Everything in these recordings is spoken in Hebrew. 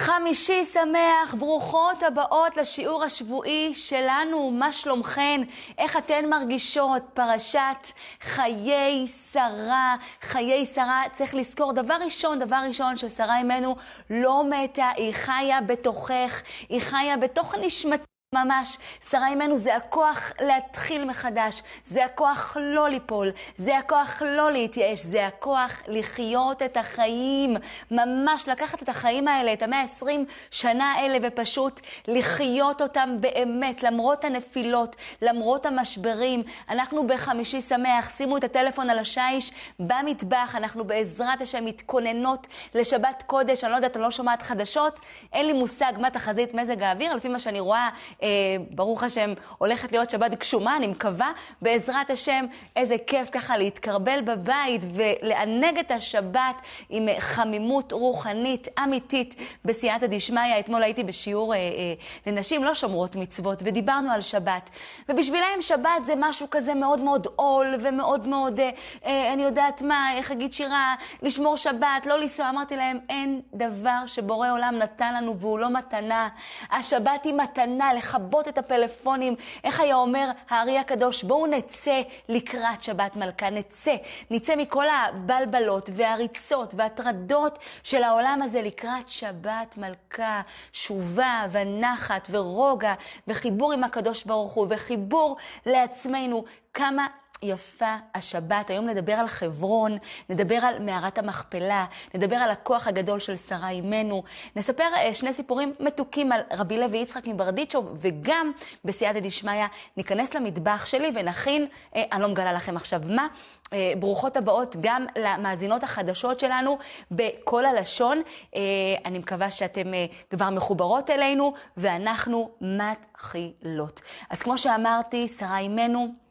חמישי שמח, ברוכות הבאות לשיעור השבועי שלנו, מה שלומכן? איך אתן מרגישות? פרשת חיי שרה, חיי שרה, צריך לזכור, דבר ראשון, דבר ראשון, ששרה אימנו לא מתה, היא חיה בתוכך, היא חיה בתוך נשמתה. ממש, שרה אימנו זה הכוח להתחיל מחדש, זה הכוח לא ליפול, זה הכוח לא להתייאש, זה הכוח לחיות את החיים, ממש לקחת את החיים האלה, את המאה העשרים שנה האלה, ופשוט לחיות אותם באמת, למרות הנפילות, למרות המשברים. אנחנו בחמישי שמח, שימו את הטלפון על השיש במטבח, אנחנו בעזרת השם מתכוננות לשבת קודש, אני לא יודעת, אני לא שומעת חדשות, אין לי מושג מה תחזית מזג האוויר, לפי מה שאני רואה, אה, ברוך השם, הולכת להיות שבת גשומה, אני מקווה, בעזרת השם, איזה כיף ככה להתקרבל בבית ולענג את השבת עם חמימות רוחנית אמיתית בסייעתא דשמיא. אתמול הייתי בשיעור אה, אה, לנשים לא שומרות מצוות, ודיברנו על שבת. ובשבילם שבת זה משהו כזה מאוד מאוד עול, ומאוד מאוד, אה, אה, אני יודעת מה, איך אגיד שירה, לשמור שבת, לא לנסוע. אמרתי להם, אין דבר שבורא עולם נתן לנו והוא לא מתנה. השבת היא מתנה, לכבות את הפלאפונים. איך היה אומר הארי הקדוש? בואו נצא לקראת שבת מלכה, נצא. נצא מכל הבלבלות והריצות והטרדות של העולם הזה לקראת שבת מלכה, שובה ונחת ורוגע וחיבור עם הקדוש ברוך הוא וחיבור לעצמנו. כמה יפה השבת. היום נדבר על חברון, נדבר על מערת המכפלה, נדבר על הכוח הגדול של שרה אימנו. נספר uh, שני סיפורים מתוקים על רבי לוי יצחק מברדיצ'ו, וגם בסייעתא דשמיא ניכנס למטבח שלי ונכין, uh, אני לא מגלה לכם עכשיו מה, uh, ברוכות הבאות גם למאזינות החדשות שלנו בכל הלשון. Uh, אני מקווה שאתם uh, כבר מחוברות אלינו, ואנחנו מתחילות. אז כמו שאמרתי, שרה אימנו,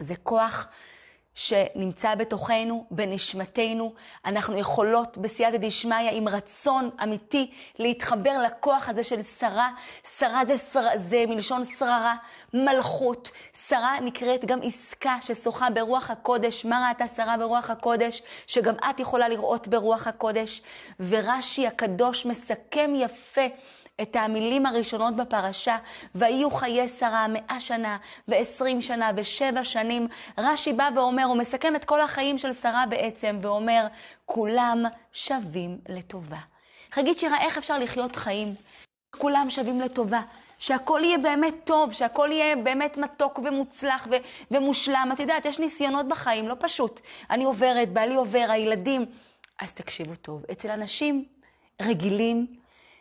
זה כוח שנמצא בתוכנו, בנשמתנו. אנחנו יכולות בסייעתא דשמיא עם רצון אמיתי להתחבר לכוח הזה של שרה. שרה זה, שר, זה מלשון שררה, מלכות. שרה נקראת גם עסקה ששוחה ברוח הקודש. מה ראתה שרה ברוח הקודש? שגם את יכולה לראות ברוח הקודש. ורש"י הקדוש מסכם יפה. את המילים הראשונות בפרשה, ויהיו חיי שרה מאה שנה ועשרים שנה ושבע שנים. רש"י בא ואומר, הוא מסכם את כל החיים של שרה בעצם, ואומר, כולם שווים לטובה. חגית שירה, איך אפשר לחיות חיים? כולם שווים לטובה. שהכל יהיה באמת טוב, שהכל יהיה באמת מתוק ומוצלח ו- ומושלם. את יודעת, יש ניסיונות בחיים, לא פשוט. אני עוברת, בעלי עובר, הילדים. אז תקשיבו טוב, אצל אנשים רגילים,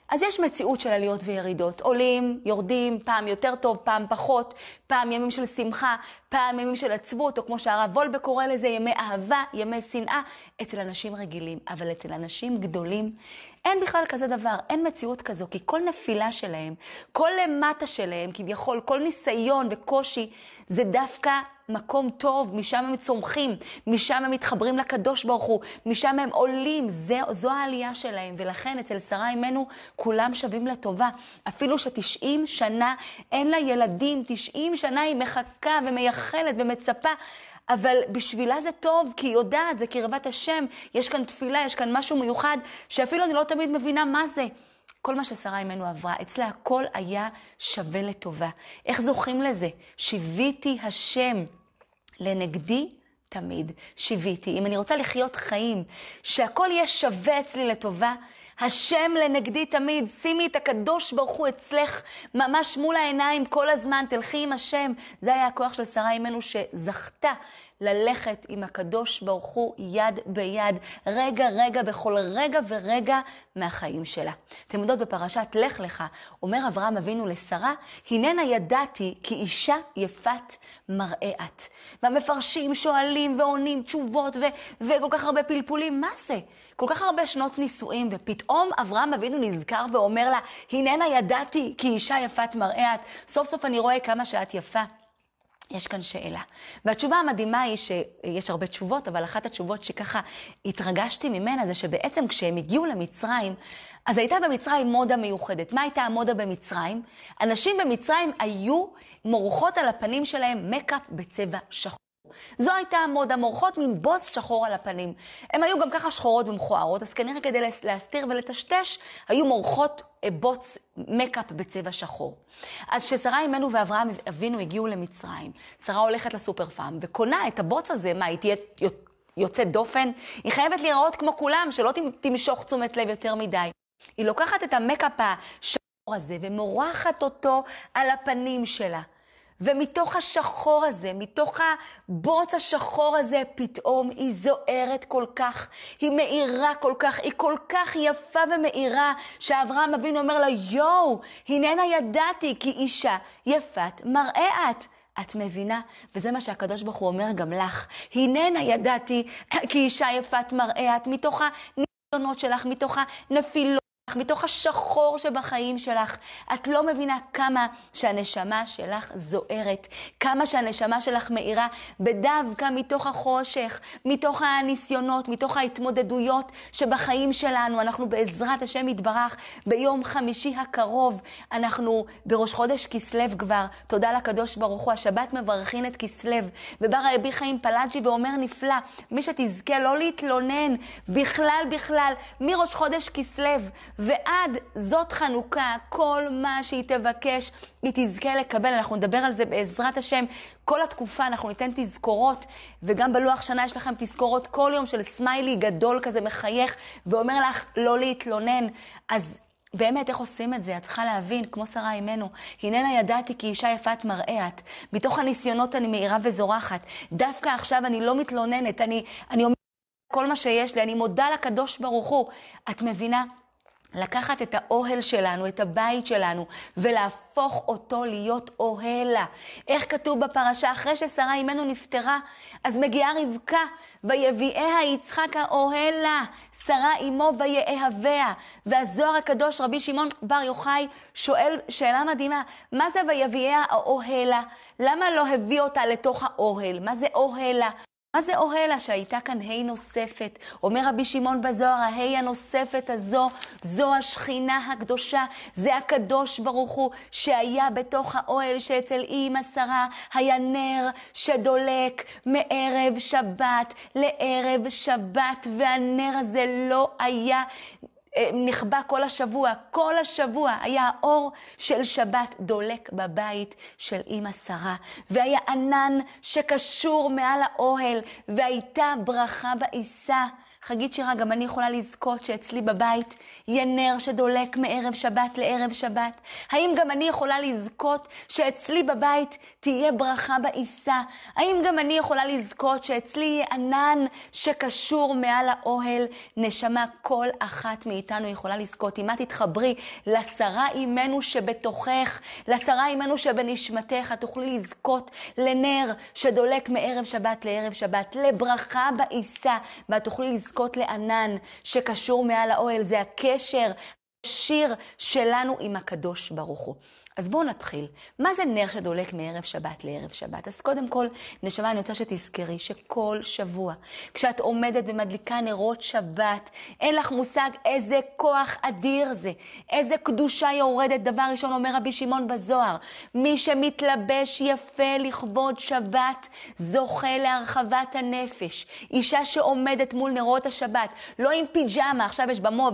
אז יש מציאות של עליות וירידות. עולים, יורדים, פעם יותר טוב, פעם פחות, פעם ימים של שמחה, פעם ימים של עצבות, או כמו שהרב וולבה קורא לזה, ימי אהבה, ימי שנאה, אצל אנשים רגילים. אבל אצל אנשים גדולים אין בכלל כזה דבר, אין מציאות כזו, כי כל נפילה שלהם, כל למטה שלהם, כביכול, כל ניסיון וקושי, זה דווקא מקום טוב, משם הם צומחים, משם הם מתחברים לקדוש ברוך הוא, משם הם עולים, זה, זו העלייה שלהם. ולכן אצל שרה אימנו כולם שווים לטובה. אפילו שתשעים שנה אין לה ילדים, תשעים שנה היא מחכה ומייחלת ומצפה. אבל בשבילה זה טוב, כי היא יודעת, זה קרבת השם, יש כאן תפילה, יש כאן משהו מיוחד, שאפילו אני לא תמיד מבינה מה זה. כל מה ששרה אימנו עברה, אצלה הכל היה שווה לטובה. איך זוכים לזה? שיוויתי השם לנגדי תמיד. שיוויתי. אם אני רוצה לחיות חיים, שהכל יהיה שווה אצלי לטובה, השם לנגדי תמיד, שימי את הקדוש ברוך הוא אצלך ממש מול העיניים כל הזמן, תלכי עם השם. זה היה הכוח של שרה אימנו שזכתה ללכת עם הקדוש ברוך הוא יד ביד, רגע רגע, בכל רגע ורגע מהחיים שלה. אתם יודעות בפרשת לך לך, אומר אברהם אבינו לשרה, הננה ידעתי כי אישה יפת מראה את. והמפרשים שואלים ועונים תשובות ו- וכל כך הרבה פלפולים, מה זה? כל כך הרבה שנות נישואים, ופתאום אברהם אבינו נזכר ואומר לה, הננה ידעתי כי אישה יפת מראה את. סוף סוף אני רואה כמה שאת יפה. יש כאן שאלה. והתשובה המדהימה היא שיש הרבה תשובות, אבל אחת התשובות שככה התרגשתי ממנה זה שבעצם כשהם הגיעו למצרים, אז הייתה במצרים מודה מיוחדת. מה הייתה המודה במצרים? אנשים במצרים היו מורחות על הפנים שלהם מקאפ בצבע שחור. זו הייתה המודה, מורחות מין בוץ שחור על הפנים. הן היו גם ככה שחורות ומכוערות, אז כנראה כדי להסתיר ולטשטש, היו מורחות אה, בוץ מקאפ בצבע שחור. אז כששרה אימנו ואברהם אבינו הגיעו למצרים, שרה הולכת לסופר פארם וקונה את הבוץ הזה, מה, היא תהיה יוצאת דופן? היא חייבת להיראות כמו כולם, שלא תמשוך תשומת לב יותר מדי. היא לוקחת את המקאפ השחור הזה ומורחת אותו על הפנים שלה. ומתוך השחור הזה, מתוך הבוץ השחור הזה, פתאום היא זוהרת כל כך, היא מאירה כל כך, היא כל כך יפה ומאירה, שאברהם אבינו אומר לה, יואו, הננה ידעתי כי אישה יפת מראה את. את מבינה? וזה מה שהקדוש ברוך הוא אומר גם לך. הננה ידעתי כי אישה יפת מראה את, מתוך הניסיונות שלך, מתוך הנפילות. מתוך השחור שבחיים שלך. את לא מבינה כמה שהנשמה שלך זוהרת, כמה שהנשמה שלך מאירה, בדווקא מתוך החושך, מתוך הניסיונות, מתוך ההתמודדויות שבחיים שלנו. אנחנו בעזרת השם יתברך, ביום חמישי הקרוב, אנחנו בראש חודש כסלו כבר, תודה לקדוש ברוך הוא, השבת מברכין את כסלו. ובא רבי חיים פלאג'י ואומר נפלא, מי שתזכה לא להתלונן בכלל בכלל, מראש חודש כסלו. ועד זאת חנוכה, כל מה שהיא תבקש, היא תזכה לקבל. אנחנו נדבר על זה בעזרת השם. כל התקופה אנחנו ניתן תזכורות, וגם בלוח שנה יש לכם תזכורות כל יום של סמיילי גדול כזה מחייך, ואומר לך לא להתלונן. אז באמת, איך עושים את זה? את צריכה להבין, כמו שרה אימנו, הננה ידעתי כי אישה יפת מראה את. מתוך הניסיונות אני מאירה וזורחת. דווקא עכשיו אני לא מתלוננת, אני, אני אומרת כל מה שיש לי, אני מודה לקדוש ברוך הוא. את מבינה? לקחת את האוהל שלנו, את הבית שלנו, ולהפוך אותו להיות אוהלה. איך כתוב בפרשה? אחרי ששרה אימנו נפטרה, אז מגיעה רבקה, ויביאיה יצחק האוהלה, שרה אמו ויאהביה. והזוהר הקדוש, רבי שמעון בר יוחאי, שואל שאלה מדהימה, מה זה ויביאיה האוהלה? למה לא הביא אותה לתוך האוהל? מה זה אוהלה? מה זה אוהלה שהייתה כאן ה' נוספת? אומר רבי שמעון בזוהר, הה' הנוספת הזו, זו השכינה הקדושה, זה הקדוש ברוך הוא שהיה בתוך האוהל שאצל אימא שרה היה נר שדולק מערב שבת לערב שבת, והנר הזה לא היה אה, נכבה כל השבוע. כל השבוע היה האור של שבת דולק בבית של אימא שרה, והיה ענן שקשור מעל האוהל, והייתה ברכה בעיסה. חגית שירה, גם אני יכולה לזכות שאצלי בבית יהיה נר שדולק מערב שבת לערב שבת? האם גם אני יכולה לזכות שאצלי בבית תהיה ברכה בעיסה? האם גם אני יכולה לזכות שאצלי יהיה ענן שקשור מעל האוהל? נשמה, כל אחת מאיתנו יכולה לזכות. אם את תתחברי לשרה אימנו שבתוכך, לשרה אימנו שבנשמתך, את תוכלי לזכות לנר שדולק מערב שבת לערב שבת, לברכה בעיסה, ואת תוכלי לזכות לזכות לענן שקשור מעל האוהל, זה הקשר השיר שלנו עם הקדוש ברוך הוא. אז בואו נתחיל. מה זה נר שדולק מערב שבת לערב שבת? אז קודם כל, נשמה, אני רוצה שתזכרי שכל שבוע, כשאת עומדת ומדליקה נרות שבת, אין לך מושג איזה כוח אדיר זה, איזה קדושה יורדת. דבר ראשון אומר רבי שמעון בזוהר, מי שמתלבש יפה לכבוד שבת, זוכה להרחבת הנפש. אישה שעומדת מול נרות השבת, לא עם פיג'מה, עכשיו יש במו.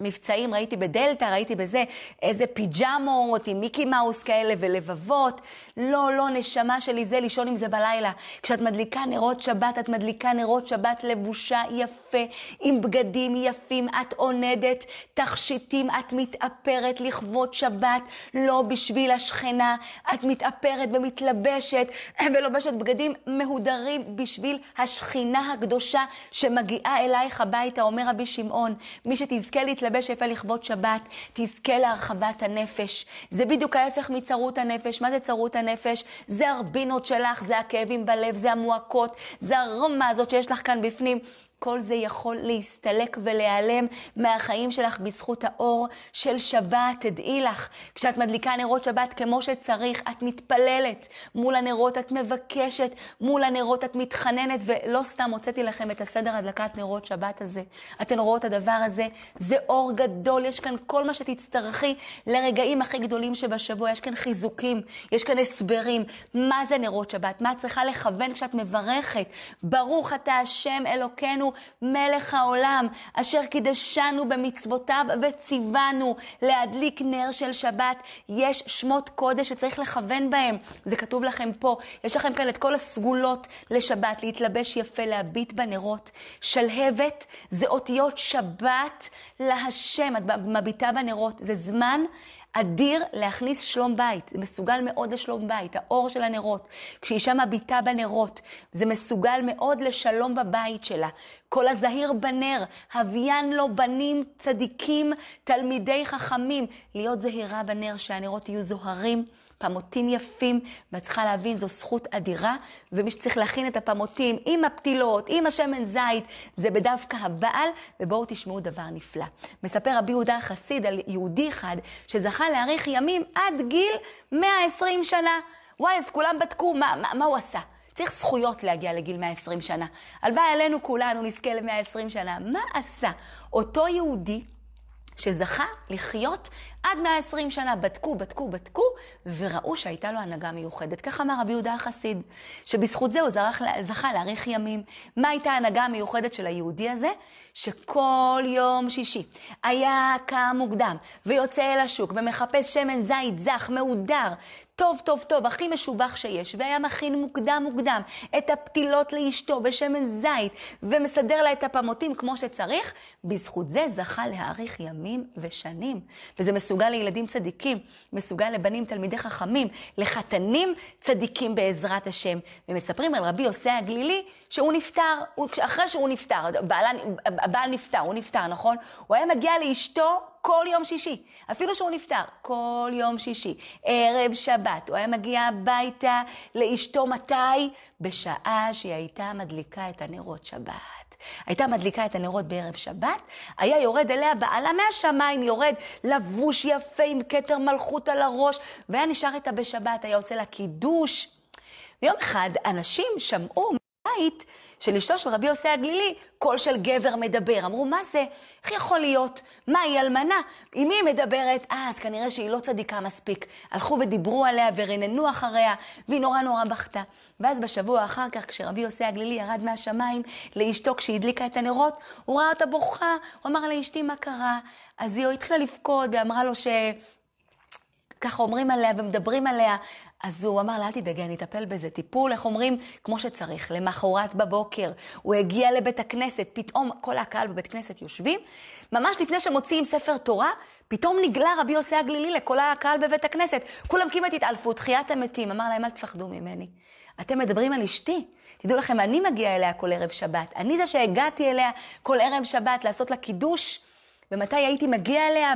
מבצעים, ראיתי בדלתא, ראיתי בזה, איזה פיג'מות עם מיקי מאוס כאלה ולבבות. לא, לא, נשמה שלי, זה לישון עם זה בלילה. כשאת מדליקה נרות שבת, את מדליקה נרות שבת לבושה יפה, עם בגדים יפים, את עונדת תכשיטים, את מתאפרת לכבוד שבת, לא בשביל השכנה, את מתאפרת ומתלבשת ולובשת בגדים מהודרים בשביל השכינה הקדושה שמגיעה אלייך הביתה, אומר רבי שמעון, מי שתזכה להתלבש להתלבש יפה לכבוד שבת, תזכה להרחבת הנפש. זה בדיוק ההפך מצרות הנפש. מה זה צרות הנפש? זה הרבינות שלך, זה הכאבים בלב, זה המועקות, זה הרמה הזאת שיש לך כאן בפנים. כל זה יכול להסתלק ולהיעלם מהחיים שלך בזכות האור של שבת. תדעי לך, כשאת מדליקה נרות שבת כמו שצריך, את מתפללת. מול הנרות את מבקשת, מול הנרות את מתחננת, ולא סתם הוצאתי לכם את הסדר הדלקת נרות שבת הזה. אתן רואות את הדבר הזה, זה אור גדול, יש כאן כל מה שתצטרכי לרגעים הכי גדולים שבשבוע. יש כאן חיזוקים, יש כאן הסברים. מה זה נרות שבת? מה את צריכה לכוון כשאת מברכת? ברוך אתה השם אלוקינו, מלך העולם, אשר קידשנו במצוותיו וציוונו להדליק נר של שבת. יש שמות קודש שצריך לכוון בהם. זה כתוב לכם פה. יש לכם כאן את כל הסגולות לשבת, להתלבש יפה, להביט בנרות. שלהבת זה אותיות שבת להשם. את מביטה בנרות. זה זמן אדיר להכניס שלום בית, זה מסוגל מאוד לשלום בית, האור של הנרות. כשאישה מביטה בנרות, זה מסוגל מאוד לשלום בבית שלה. כל הזהיר בנר, הביין לו בנים צדיקים, תלמידי חכמים. להיות זהירה בנר, שהנרות יהיו זוהרים. פמוטים יפים, ואת צריכה להבין, זו זכות אדירה, ומי שצריך להכין את הפמוטים עם הפתילות, עם השמן זית, זה בדווקא הבעל, ובואו תשמעו דבר נפלא. מספר רבי יהודה החסיד על יהודי אחד שזכה להאריך ימים עד גיל 120 שנה. וואי, אז כולם בדקו מה, מה, מה הוא עשה. צריך זכויות להגיע לגיל 120 שנה. הלוואי עלינו כולנו נזכה ל-120 שנה. מה עשה אותו יהודי שזכה לחיות עד 120 שנה. בדקו, בדקו, בדקו, וראו שהייתה לו הנהגה מיוחדת. כך אמר רבי יהודה החסיד, שבזכות זה הוא זרח, זכה להאריך ימים. מה הייתה ההנהגה המיוחדת של היהודי הזה? שכל יום שישי היה קם מוקדם ויוצא אל השוק ומחפש שמן זית זך, מהודר, טוב, טוב, טוב, הכי משובח שיש, והיה מכין מוקדם מוקדם את הפתילות לאשתו בשמן זית, ומסדר לה את הפמוטים כמו שצריך, בזכות זה זכה להאריך ימים ושנים. וזה מסוגל לילדים צדיקים, מסוגל לבנים תלמידי חכמים, לחתנים צדיקים בעזרת השם. ומספרים על רבי יוסי הגלילי שהוא נפטר, אחרי שהוא נפטר, הבעל נפטר, הוא נפטר, נכון? הוא היה מגיע לאשתו כל יום שישי, אפילו שהוא נפטר, כל יום שישי, ערב שבת, הוא היה מגיע הביתה לאשתו מתי? בשעה שהיא הייתה מדליקה את הנרות שבת. הייתה מדליקה את הנרות בערב שבת, היה יורד אליה בעלה מהשמיים, יורד לבוש יפה עם כתר מלכות על הראש, והיה נשאר איתה בשבת, היה עושה לה קידוש. ויום אחד אנשים שמעו מבית של אשתו של רבי יוסי הגלילי, קול של גבר מדבר. אמרו, מה זה? איך יכול להיות? מה, היא אלמנה? עם מי היא מדברת? אה, אז כנראה שהיא לא צדיקה מספיק. הלכו ודיברו עליה ורננו אחריה, והיא נורא נורא בכתה. ואז בשבוע אחר כך, כשרבי יוסי הגלילי ירד מהשמיים לאשתו כשהיא הדליקה את הנרות, הוא ראה אותה בוכה, הוא אמר לאשתי, מה קרה? אז היא התחילה לבכות ואמרה לו ש... ככה אומרים עליה ומדברים עליה. אז הוא אמר לה, אל תדאגי, אני אטפל בזה. טיפול, איך אומרים? כמו שצריך. למחרת בבוקר, הוא הגיע לבית הכנסת, פתאום כל הקהל בבית כנסת יושבים. ממש לפני שמוציאים ספר תורה, פתאום נגלה רבי יוסי הגלילי לכל הקהל בבית הכנסת. כולם כמעט התעלפו, תחיית המתים. אמר להם, אל תפחדו ממני. אתם מדברים על אשתי. תדעו לכם, אני מגיע אליה כל ערב שבת. אני זה שהגעתי אליה כל ערב שבת לעשות לה קידוש. ומתי הייתי מגיע אליה?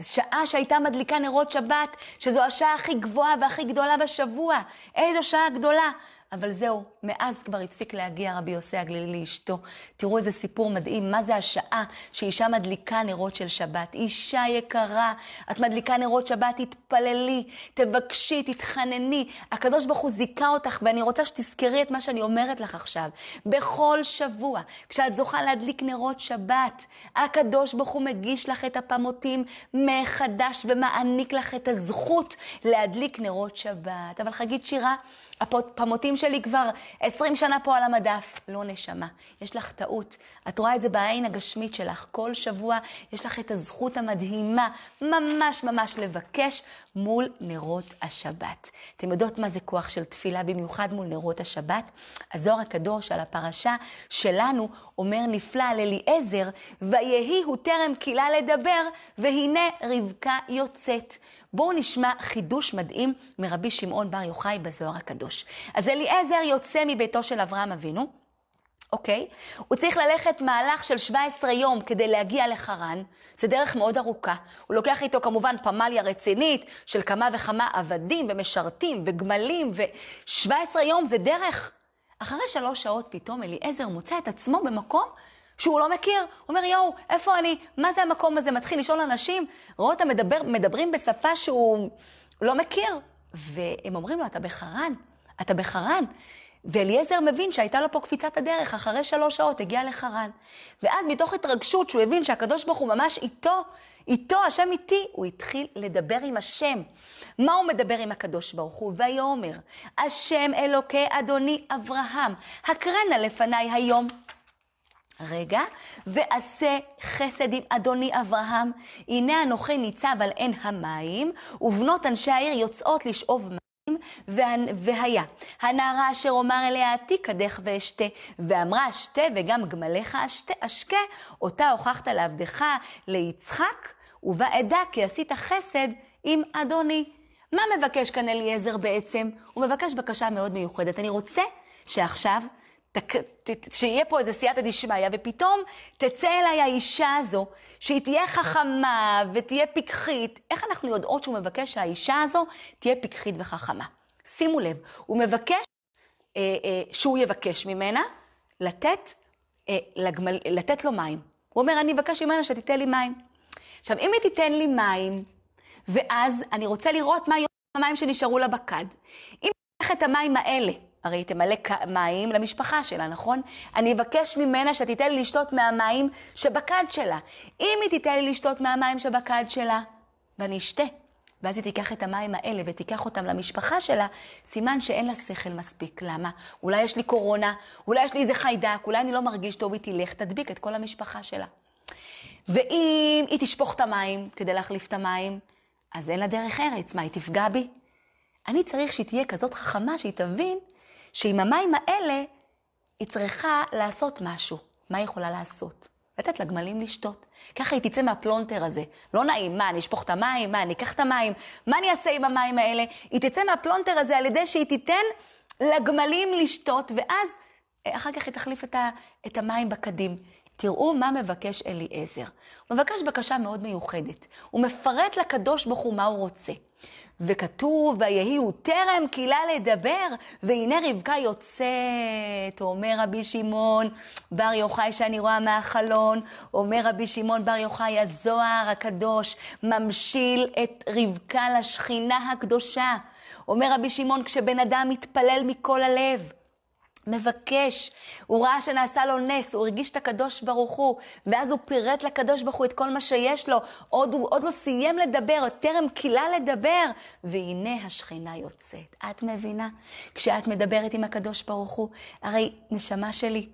בשעה שהייתה מדליקה נרות שבת, שזו השעה הכי גבוהה והכי גדולה בשבוע. איזו שעה גדולה. אבל זהו, מאז כבר הפסיק להגיע רבי יוסי הגלילי לאשתו. תראו איזה סיפור מדהים, מה זה השעה שאישה מדליקה נרות של שבת. אישה יקרה, את מדליקה נרות שבת, תתפללי, תבקשי, תתחנני. הקדוש ברוך הוא זיכה אותך, ואני רוצה שתזכרי את מה שאני אומרת לך עכשיו. בכל שבוע, כשאת זוכה להדליק נרות שבת, הקדוש ברוך הוא מגיש לך את הפמוטים מחדש ומעניק לך את הזכות להדליק נרות שבת. אבל חגית שירה, הפמוטים שלי כבר 20 שנה פה על המדף. לא נשמה, יש לך טעות. את רואה את זה בעין הגשמית שלך. כל שבוע יש לך את הזכות המדהימה, ממש ממש לבקש מול נרות השבת. אתם יודעות מה זה כוח של תפילה, במיוחד מול נרות השבת? הזוהר הקדוש על הפרשה שלנו אומר נפלא על אליעזר, ויהי הוא טרם קילה לדבר, והנה רבקה יוצאת. בואו נשמע חידוש מדהים מרבי שמעון בר יוחאי בזוהר הקדוש. אז אליעזר יוצא מביתו של אברהם אבינו, אוקיי? הוא צריך ללכת מהלך של 17 יום כדי להגיע לחרן, זה דרך מאוד ארוכה. הוא לוקח איתו כמובן פמליה רצינית של כמה וכמה עבדים ומשרתים וגמלים, ו-17 יום זה דרך. אחרי שלוש שעות פתאום אליעזר מוצא את עצמו במקום שהוא לא מכיר. הוא אומר, יואו, איפה אני? מה זה המקום הזה? מתחיל לשאול אנשים, רואה אותם מדבר, מדברים בשפה שהוא לא מכיר. והם אומרים לו, אתה בחרן, אתה בחרן. ואליעזר מבין שהייתה לו פה קפיצת הדרך, אחרי שלוש שעות הגיע לחרן. ואז מתוך התרגשות, שהוא הבין שהקדוש ברוך הוא ממש איתו, איתו, השם איתי, הוא התחיל לדבר עם השם. מה הוא מדבר עם הקדוש ברוך הוא? ויאמר, השם אלוקי אדוני אברהם, הקרנה לפניי היום. רגע, ועשה חסד עם אדוני אברהם, הנה אנוכי ניצב על עין המים, ובנות אנשי העיר יוצאות לשאוב מים. והיה, הנערה אשר אומר אליה עתי קדך ואשתה, ואמרה אשתה וגם גמליך אשתה, אשקה, אותה הוכחת לעבדך ליצחק, ובעדה כי עשית חסד עם אדוני. מה מבקש כאן אליעזר בעצם? הוא מבקש בקשה מאוד מיוחדת. אני רוצה שעכשיו שיהיה פה איזה סייעתא דשמיא, ופתאום תצא אליי האישה הזו, שהיא תהיה חכמה ותהיה פיקחית. איך אנחנו יודעות שהוא מבקש שהאישה הזו תהיה פיקחית וחכמה? שימו לב, הוא מבקש אה, אה, שהוא יבקש ממנה לתת, אה, לגמל, לתת לו מים. הוא אומר, אני אבקש ממנה שתיתן לי מים. עכשיו, אם היא תיתן לי מים, ואז אני רוצה לראות מה יהיו המים שנשארו לה בכד. אם אני אקח את המים האלה, הרי היא תמלא מים למשפחה שלה, נכון? אני אבקש ממנה שתיתן לי לשתות מהמים שבכד שלה. אם היא תיתן לי לשתות מהמים שבכד שלה, ואני אשתה, ואז היא תיקח את המים האלה ותיקח אותם למשפחה שלה, סימן שאין לה שכל מספיק. למה? אולי יש לי קורונה, אולי יש לי איזה חיידק, אולי אני לא מרגיש טוב, היא תלך, תדביק את כל המשפחה שלה. ואם היא תשפוך את המים כדי להחליף את המים, אז אין לה דרך ארץ. מה, היא תפגע בי? אני צריך שהיא תהיה כזאת חכמה, שהיא תבין שעם המים האלה היא צריכה לעשות משהו. מה היא יכולה לעשות? לתת לגמלים לשתות. ככה היא תצא מהפלונטר הזה. לא נעים, מה, אני אשפוך את המים? מה, אני אקח את המים? מה אני אעשה עם המים האלה? היא תצא מהפלונטר הזה על ידי שהיא תיתן לגמלים לשתות, ואז אה, אחר כך היא תחליף את, ה, את המים בכדים. תראו מה מבקש אליעזר. הוא מבקש בקשה מאוד מיוחדת. הוא מפרט לקדוש ברוך הוא מה הוא רוצה. וכתוב, ויהי הוא טרם קהילה לדבר, והנה רבקה יוצאת, אומר רבי שמעון בר יוחאי שאני רואה מהחלון, אומר רבי שמעון בר יוחאי, הזוהר הקדוש ממשיל את רבקה לשכינה הקדושה. אומר רבי שמעון, כשבן אדם מתפלל מכל הלב, מבקש, הוא ראה שנעשה לו נס, הוא הרגיש את הקדוש ברוך הוא, ואז הוא פירט לקדוש ברוך הוא את כל מה שיש לו, עוד הוא עוד לא סיים לדבר, עוד טרם קילה לדבר, והנה השכינה יוצאת. את מבינה? כשאת מדברת עם הקדוש ברוך הוא, הרי נשמה שלי,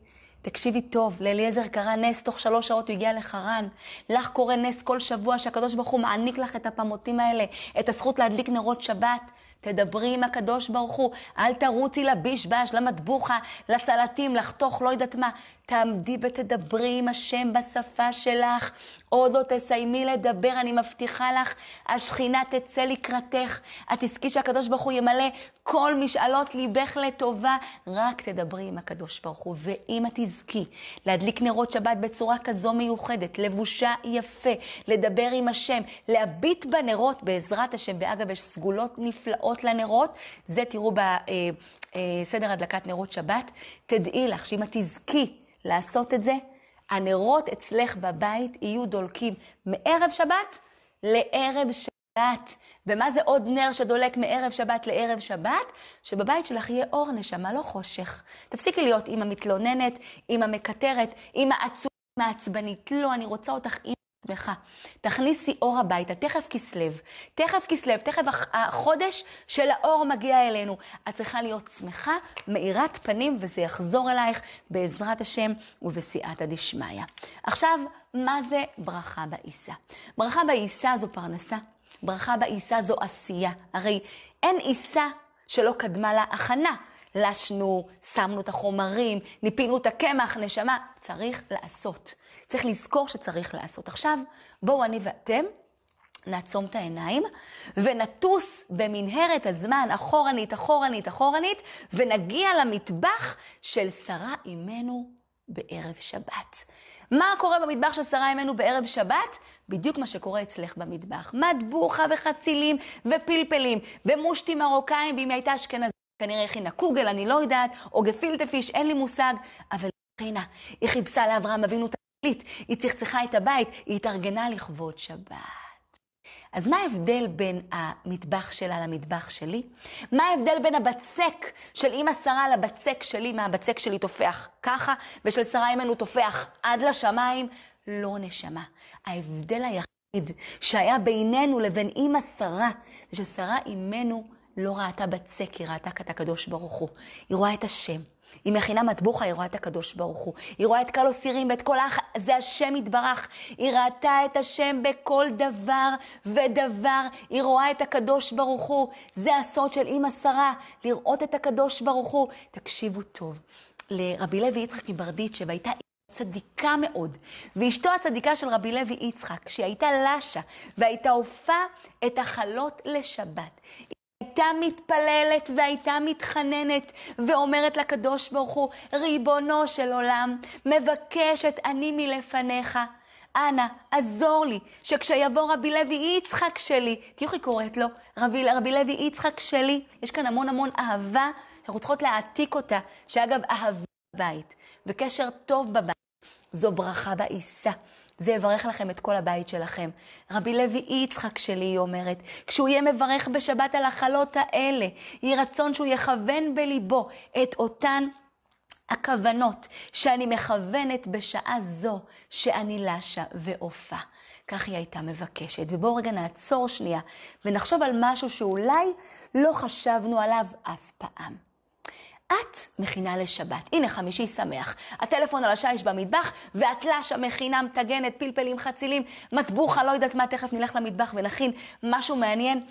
תקשיבי טוב, לאליעזר קרה נס, תוך שלוש שעות הוא הגיע לחרן. לך קורה נס כל שבוע שהקדוש ברוך הוא מעניק לך את הפמוטים האלה, את הזכות להדליק נרות שבת. תדברי עם הקדוש ברוך הוא, אל תרוצי לבישבש, למטבוחה, לסלטים, לחתוך לא יודעת מה. תעמדי ותדברי עם השם בשפה שלך. עוד לא תסיימי לדבר, אני מבטיחה לך, השכינה תצא לקראתך. את תזכי שהקדוש ברוך הוא ימלא כל משאלות ליבך לטובה. רק תדברי עם הקדוש ברוך הוא. ואם את תזכי להדליק נרות שבת בצורה כזו מיוחדת, לבושה יפה, לדבר עם השם, להביט בנרות בעזרת השם, ואגב, יש סגולות נפלאות לנרות, זה תראו בסדר אה, אה, הדלקת נרות שבת. תדעי לך שאם את תזכי לעשות את זה, הנרות אצלך בבית יהיו דולקים מערב שבת לערב שבת. ומה זה עוד נר שדולק מערב שבת לערב שבת? שבבית שלך יהיה אור נשמה, לא חושך. תפסיקי להיות אימא מתלוננת, אימא מקטרת, אימא עצובה, מעצבנית. לא, אני רוצה אותך אימא. עצמך. תכניסי אור הביתה, תכף כסלו, תכף כסלו, תכף החודש של האור מגיע אלינו. את צריכה להיות שמחה, מאירת פנים, וזה יחזור אלייך בעזרת השם ובסייעתא דשמיא. עכשיו, מה זה ברכה בעיסה? ברכה בעיסה זו פרנסה, ברכה בעיסה זו עשייה. הרי אין עיסה שלא קדמה לה הכנה. לשנו, שמנו את החומרים, ניפינו את הקמח, נשמה, צריך לעשות. צריך לזכור שצריך לעשות. עכשיו, בואו אני ואתם נעצום את העיניים ונטוס במנהרת הזמן אחורנית, אחורנית, אחורנית, ונגיע למטבח של שרה אימנו בערב שבת. מה קורה במטבח של שרה אימנו בערב שבת? בדיוק מה שקורה אצלך במטבח. מטבוחה וחצילים ופלפלים ומושטי מרוקאים, ואם היא הייתה אשכנזית. כנראה הכינה קוגל, אני לא יודעת, או גפילטה פיש, אין לי מושג, אבל הכינה, היא חיפשה לאברהם אבינו את היא צחצחה את הבית, היא התארגנה לכבוד שבת. אז מה ההבדל בין המטבח שלה למטבח שלי? מה ההבדל בין הבצק של אימא שרה לבצק שלי, מה הבצק שלי תופח ככה, ושל שרה אימנו תופח עד לשמיים? לא נשמה. ההבדל היחיד שהיה בינינו לבין אימא שרה, זה ששרה אימנו לא ראתה בצק, היא ראתה את הקדוש ברוך הוא. היא רואה את השם. היא מכינה מטבוחה, היא רואה את הקדוש ברוך הוא. היא רואה את קלו סירים ואת כל האח... זה השם יתברך. היא ראתה את השם בכל דבר ודבר. היא רואה את הקדוש ברוך הוא. זה הסוד של אימא שרה, לראות את הקדוש ברוך הוא. תקשיבו טוב, לרבי לוי יצחק מברדיצ'ב הייתה צדיקה מאוד, ואשתו הצדיקה של רבי לוי יצחק, שהיא הייתה לשה, והייתה עופה את החלות לשבת. הייתה מתפללת והייתה מתחננת ואומרת לקדוש ברוך הוא, ריבונו של עולם, מבקשת אני מלפניך. אנא, עזור לי, שכשיבוא רבי לוי יצחק שלי, תראו איך היא קוראת לו, רבי, רבי לוי יצחק שלי, יש כאן המון המון אהבה, אנחנו צריכות להעתיק אותה, שאגב, אהבה בבית, וקשר טוב בבית, זו ברכה בעיסה. זה יברך לכם את כל הבית שלכם. רבי לוי יצחק שלי, היא אומרת, כשהוא יהיה מברך בשבת על החלות האלה, יהי רצון שהוא יכוון בליבו את אותן הכוונות שאני מכוונת בשעה זו שאני לשה ועופה. כך היא הייתה מבקשת. ובואו רגע נעצור שנייה ונחשוב על משהו שאולי לא חשבנו עליו אף פעם. את מכינה לשבת. הנה, חמישי שמח. הטלפון על השיש במטבח, ואת לשה מכינה, מטגנת, פלפלים, חצילים, מטבוחה, לא יודעת מה, תכף נלך למטבח ונכין משהו מעניין.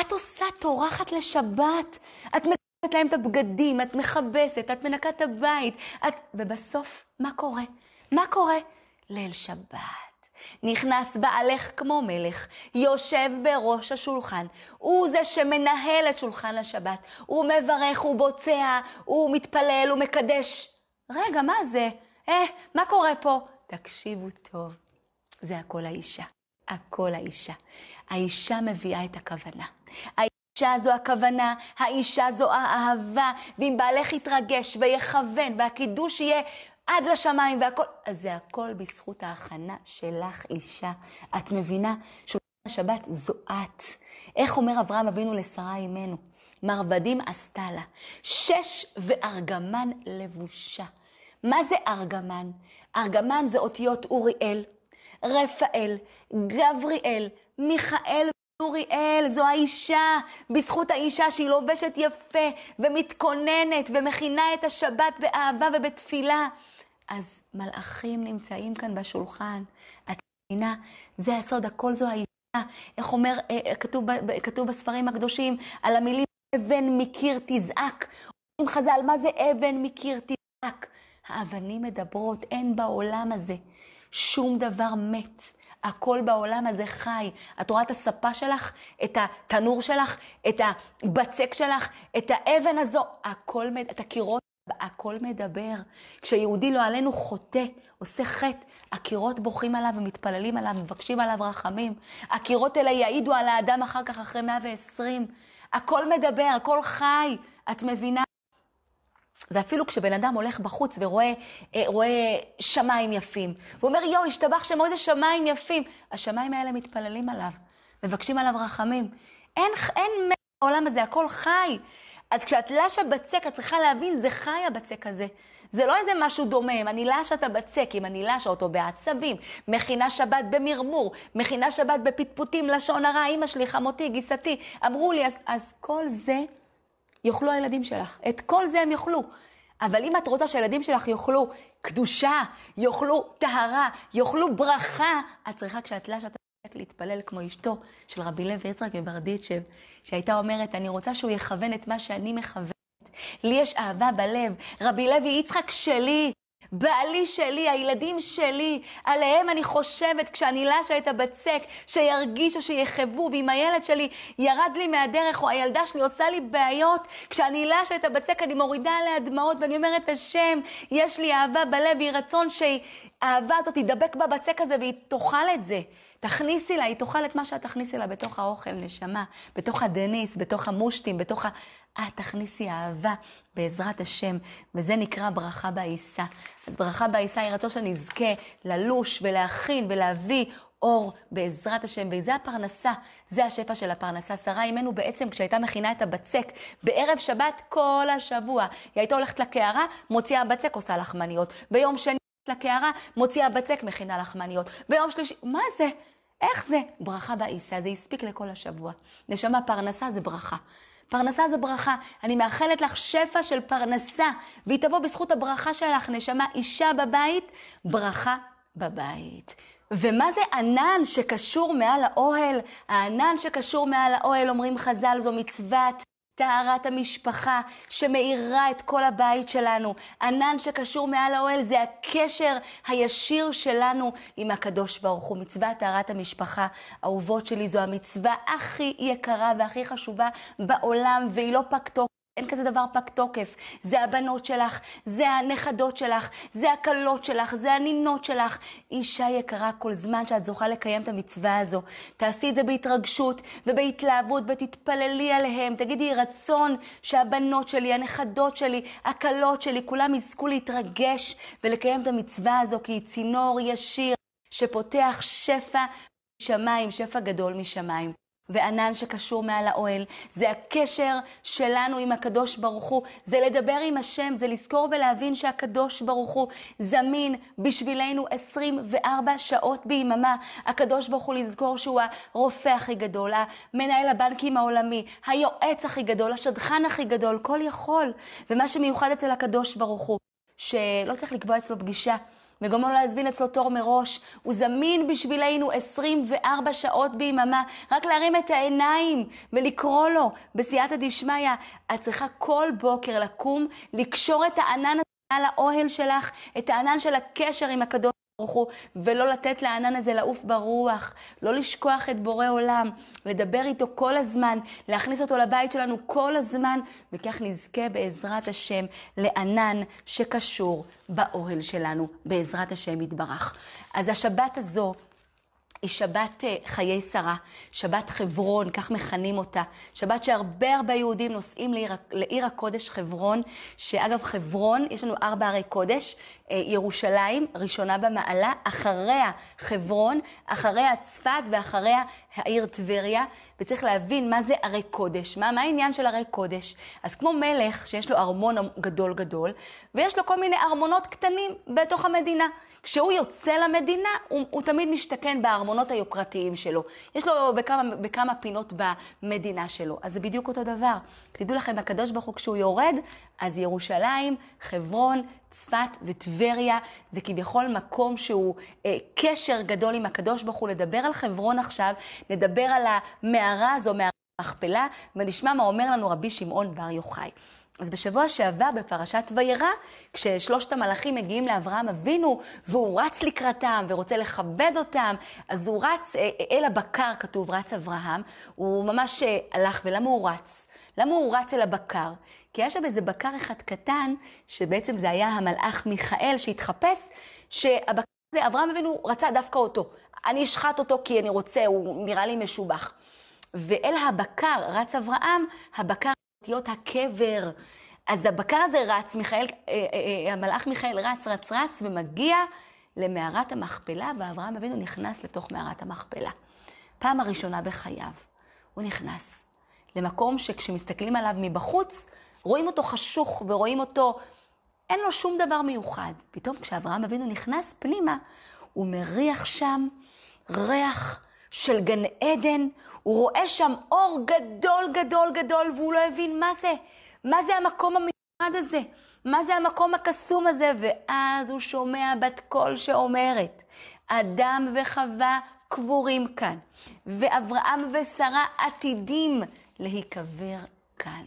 את עושה טורחת לשבת. את מקבלת להם את הבגדים, את מכבסת, את מנקה את הבית. את... ובסוף, מה קורה? מה קורה? ליל שבת. נכנס בעלך כמו מלך, יושב בראש השולחן. הוא זה שמנהל את שולחן השבת. הוא מברך, הוא בוצע, הוא מתפלל, הוא מקדש. רגע, מה זה? אה, מה קורה פה? תקשיבו טוב, זה הכל האישה. הכל האישה. האישה מביאה את הכוונה. האישה זו הכוונה, האישה זו האהבה, ואם בעלך יתרגש ויכוון, והקידוש יהיה עד לשמיים והכל, אז זה הכל בזכות ההכנה שלך, אישה. את מבינה שולחן השבת זו את. איך אומר אברהם אבינו לשרה אימנו? מרבדים עשתה לה, שש וארגמן לבושה. מה זה ארגמן? ארגמן זה אותיות אוריאל, רפאל, גבריאל, מיכאל אוריאל, זו האישה, בזכות האישה שהיא לובשת יפה ומתכוננת ומכינה את השבת באהבה ובתפילה. אז מלאכים נמצאים כאן בשולחן. את מבינה? זה הסוד, הכל זו האישה. איך אומר, אה, אה, כתוב, כתוב בספרים הקדושים על המילים אבן מקיר תזעק. אומרים חז"ל, מה זה אבן מקיר תזעק? האבנים מדברות, אין בעולם הזה שום דבר מת. הכל בעולם הזה חי. את רואה את הספה שלך, את התנור שלך, את הבצק שלך, את האבן הזו, הכל, את הקירות הכל מדבר. כשיהודי לא עלינו חוטא, עושה חטא, הקירות בוכים עליו ומתפללים עליו, מבקשים עליו רחמים. הקירות האלה יעידו על האדם אחר כך, אחרי 120. הכל מדבר, הכל חי, את מבינה? ואפילו כשבן אדם הולך בחוץ ורואה אה, רואה שמיים יפים, הוא אומר, יואו, השתבח שמו איזה שמיים יפים. השמיים האלה מתפללים עליו, מבקשים עליו רחמים. אין, אין בעולם הזה, הכל חי. אז כשאת לשה בצק, את צריכה להבין, זה חי הבצק הזה. זה לא איזה משהו דומם, אני לשה את הבצק, אם אני לשה אותו בעצבים, מכינה שבת במרמור, מכינה שבת בפטפוטים, לשון הרע, אמא שלי, חמותי, גיסתי. אמרו לי, אז, אז כל זה יאכלו הילדים שלך. את כל זה הם יאכלו. אבל אם את רוצה שהילדים שלך יאכלו קדושה, יאכלו טהרה, יאכלו ברכה, את צריכה כשאת לשה את להתפלל כמו אשתו של רבי לוי יצחק מברדיצ'ב, שהייתה אומרת, אני רוצה שהוא יכוון את מה שאני מכוונת. לי יש אהבה בלב. רבי לוי יצחק שלי, בעלי שלי, הילדים שלי, עליהם אני חושבת כשאני לשה את הבצק, שירגישו, שיחוו, ואם הילד שלי ירד לי מהדרך, או הילדה שלי עושה לי בעיות, כשאני לשה את הבצק אני מורידה עליה דמעות, ואני אומרת, השם, יש לי אהבה בלב, יהי רצון שהאהבה הזאת תדבק בבצק הזה והיא תאכל את זה. תכניסי לה, היא תאכל את מה שאת תכניסי לה בתוך האוכל, נשמה, בתוך הדניס, בתוך המושטים, בתוך ה... את תכניסי אהבה בעזרת השם, וזה נקרא ברכה בעיסה. אז ברכה בעיסה היא רצון שנזכה ללוש ולהכין ולהביא אור בעזרת השם, וזה הפרנסה, זה השפע של הפרנסה. שרה אימנו בעצם, כשהייתה מכינה את הבצק בערב שבת כל השבוע, היא הייתה הולכת לקערה, מוציאה בצק, עושה לחמניות. ביום שני לקערה, מוציאה בצק, מכינה לחמניות. ביום שלישי, מה זה? איך זה? ברכה בעיסה, זה הספיק לכל השבוע. נשמה, פרנסה זה ברכה. פרנסה זה ברכה. אני מאחלת לך שפע של פרנסה, והיא תבוא בזכות הברכה שלך, נשמה, אישה בבית, ברכה בבית. ומה זה ענן שקשור מעל האוהל? הענן שקשור מעל האוהל, אומרים חז"ל, זו מצוות טהרת המשפחה שמאירה את כל הבית שלנו. ענן שקשור מעל האוהל זה הקשר הישיר שלנו עם הקדוש ברוך הוא. מצוות טהרת המשפחה, אהובות שלי, זו המצווה הכי יקרה והכי חשובה בעולם, והיא לא פג אין כזה דבר פג תוקף. זה הבנות שלך, זה הנכדות שלך, זה הכלות שלך, זה הנינות שלך. אישה יקרה, כל זמן שאת זוכה לקיים את המצווה הזו, תעשי את זה בהתרגשות ובהתלהבות ותתפללי עליהם. תגידי, רצון שהבנות שלי, הנכדות שלי, הכלות שלי, כולם יזכו להתרגש ולקיים את המצווה הזו, כי היא צינור ישיר שפותח שפע משמיים, שפע גדול משמיים. וענן שקשור מעל האוהל. זה הקשר שלנו עם הקדוש ברוך הוא, זה לדבר עם השם, זה לזכור ולהבין שהקדוש ברוך הוא זמין בשבילנו 24 שעות ביממה. הקדוש ברוך הוא לזכור שהוא הרופא הכי גדול, המנהל הבנקים העולמי, היועץ הכי גדול, השדכן הכי גדול, כל יכול. ומה שמיוחד אצל הקדוש ברוך הוא, שלא צריך לקבוע אצלו פגישה. וגם לא להזמין אצלו תור מראש. הוא זמין בשבילנו 24 שעות ביממה. רק להרים את העיניים ולקרוא לו בסייעתא דשמיא. את צריכה כל בוקר לקום, לקשור את הענן הזה על האוהל שלך, את הענן של הקשר עם הקדוש ברוך הוא, ולא לתת לענן הזה לעוף ברוח, לא לשכוח את בורא עולם, לדבר איתו כל הזמן, להכניס אותו לבית שלנו כל הזמן, וכך נזכה בעזרת השם לענן שקשור באוהל שלנו, בעזרת השם יתברך. אז השבת הזו, היא שבת אה, חיי שרה, שבת חברון, כך מכנים אותה. שבת שהרבה הרבה יהודים נוסעים לעיר, לעיר הקודש חברון, שאגב חברון, יש לנו ארבע ערי קודש, אה, ירושלים, ראשונה במעלה, אחריה חברון, אחריה צפת ואחריה העיר טבריה, וצריך להבין מה זה ערי קודש, מה, מה העניין של ערי קודש. אז כמו מלך שיש לו ארמון גדול גדול, ויש לו כל מיני ארמונות קטנים בתוך המדינה. כשהוא יוצא למדינה, הוא, הוא תמיד משתכן בארמונות היוקרתיים שלו. יש לו בכמה, בכמה פינות במדינה שלו. אז זה בדיוק אותו דבר. תדעו לכם, הקדוש ברוך הוא, כשהוא יורד, אז ירושלים, חברון, צפת וטבריה, זה כביכול מקום שהוא אה, קשר גדול עם הקדוש ברוך הוא. לדבר על חברון עכשיו, נדבר על המערה הזו, מערת המכפלה, ונשמע מה אומר לנו רבי שמעון בר יוחאי. אז בשבוע שעבר בפרשת וירא, כששלושת המלאכים מגיעים לאברהם אבינו, והוא רץ לקראתם ורוצה לכבד אותם, אז הוא רץ אה, אה, אל הבקר, כתוב, רץ אברהם, הוא ממש אה, הלך, ולמה הוא רץ? למה הוא רץ אל הבקר? כי היה שם איזה בקר אחד קטן, שבעצם זה היה המלאך מיכאל שהתחפש, שהבקר הזה, אברהם אבינו רצה דווקא אותו. אני אשחט אותו כי אני רוצה, הוא נראה לי משובח. ואל הבקר רץ אברהם, הבקר אותיות הקבר. אז הבקר הזה רץ, מיכאל, אה, אה, אה, המלאך מיכאל רץ, רץ, רץ, ומגיע למערת המכפלה, ואברהם אבינו נכנס לתוך מערת המכפלה. פעם הראשונה בחייו, הוא נכנס למקום שכשמסתכלים עליו מבחוץ, רואים אותו חשוך ורואים אותו, אין לו שום דבר מיוחד. פתאום כשאברהם אבינו נכנס פנימה, הוא מריח שם ריח של גן עדן, הוא רואה שם אור גדול גדול גדול, והוא לא הבין מה זה, מה זה המקום המיוחד הזה, מה זה המקום הקסום הזה, ואז הוא שומע בת קול שאומרת, אדם וחווה קבורים כאן, ואברהם ושרה עתידים להיקבר כאן.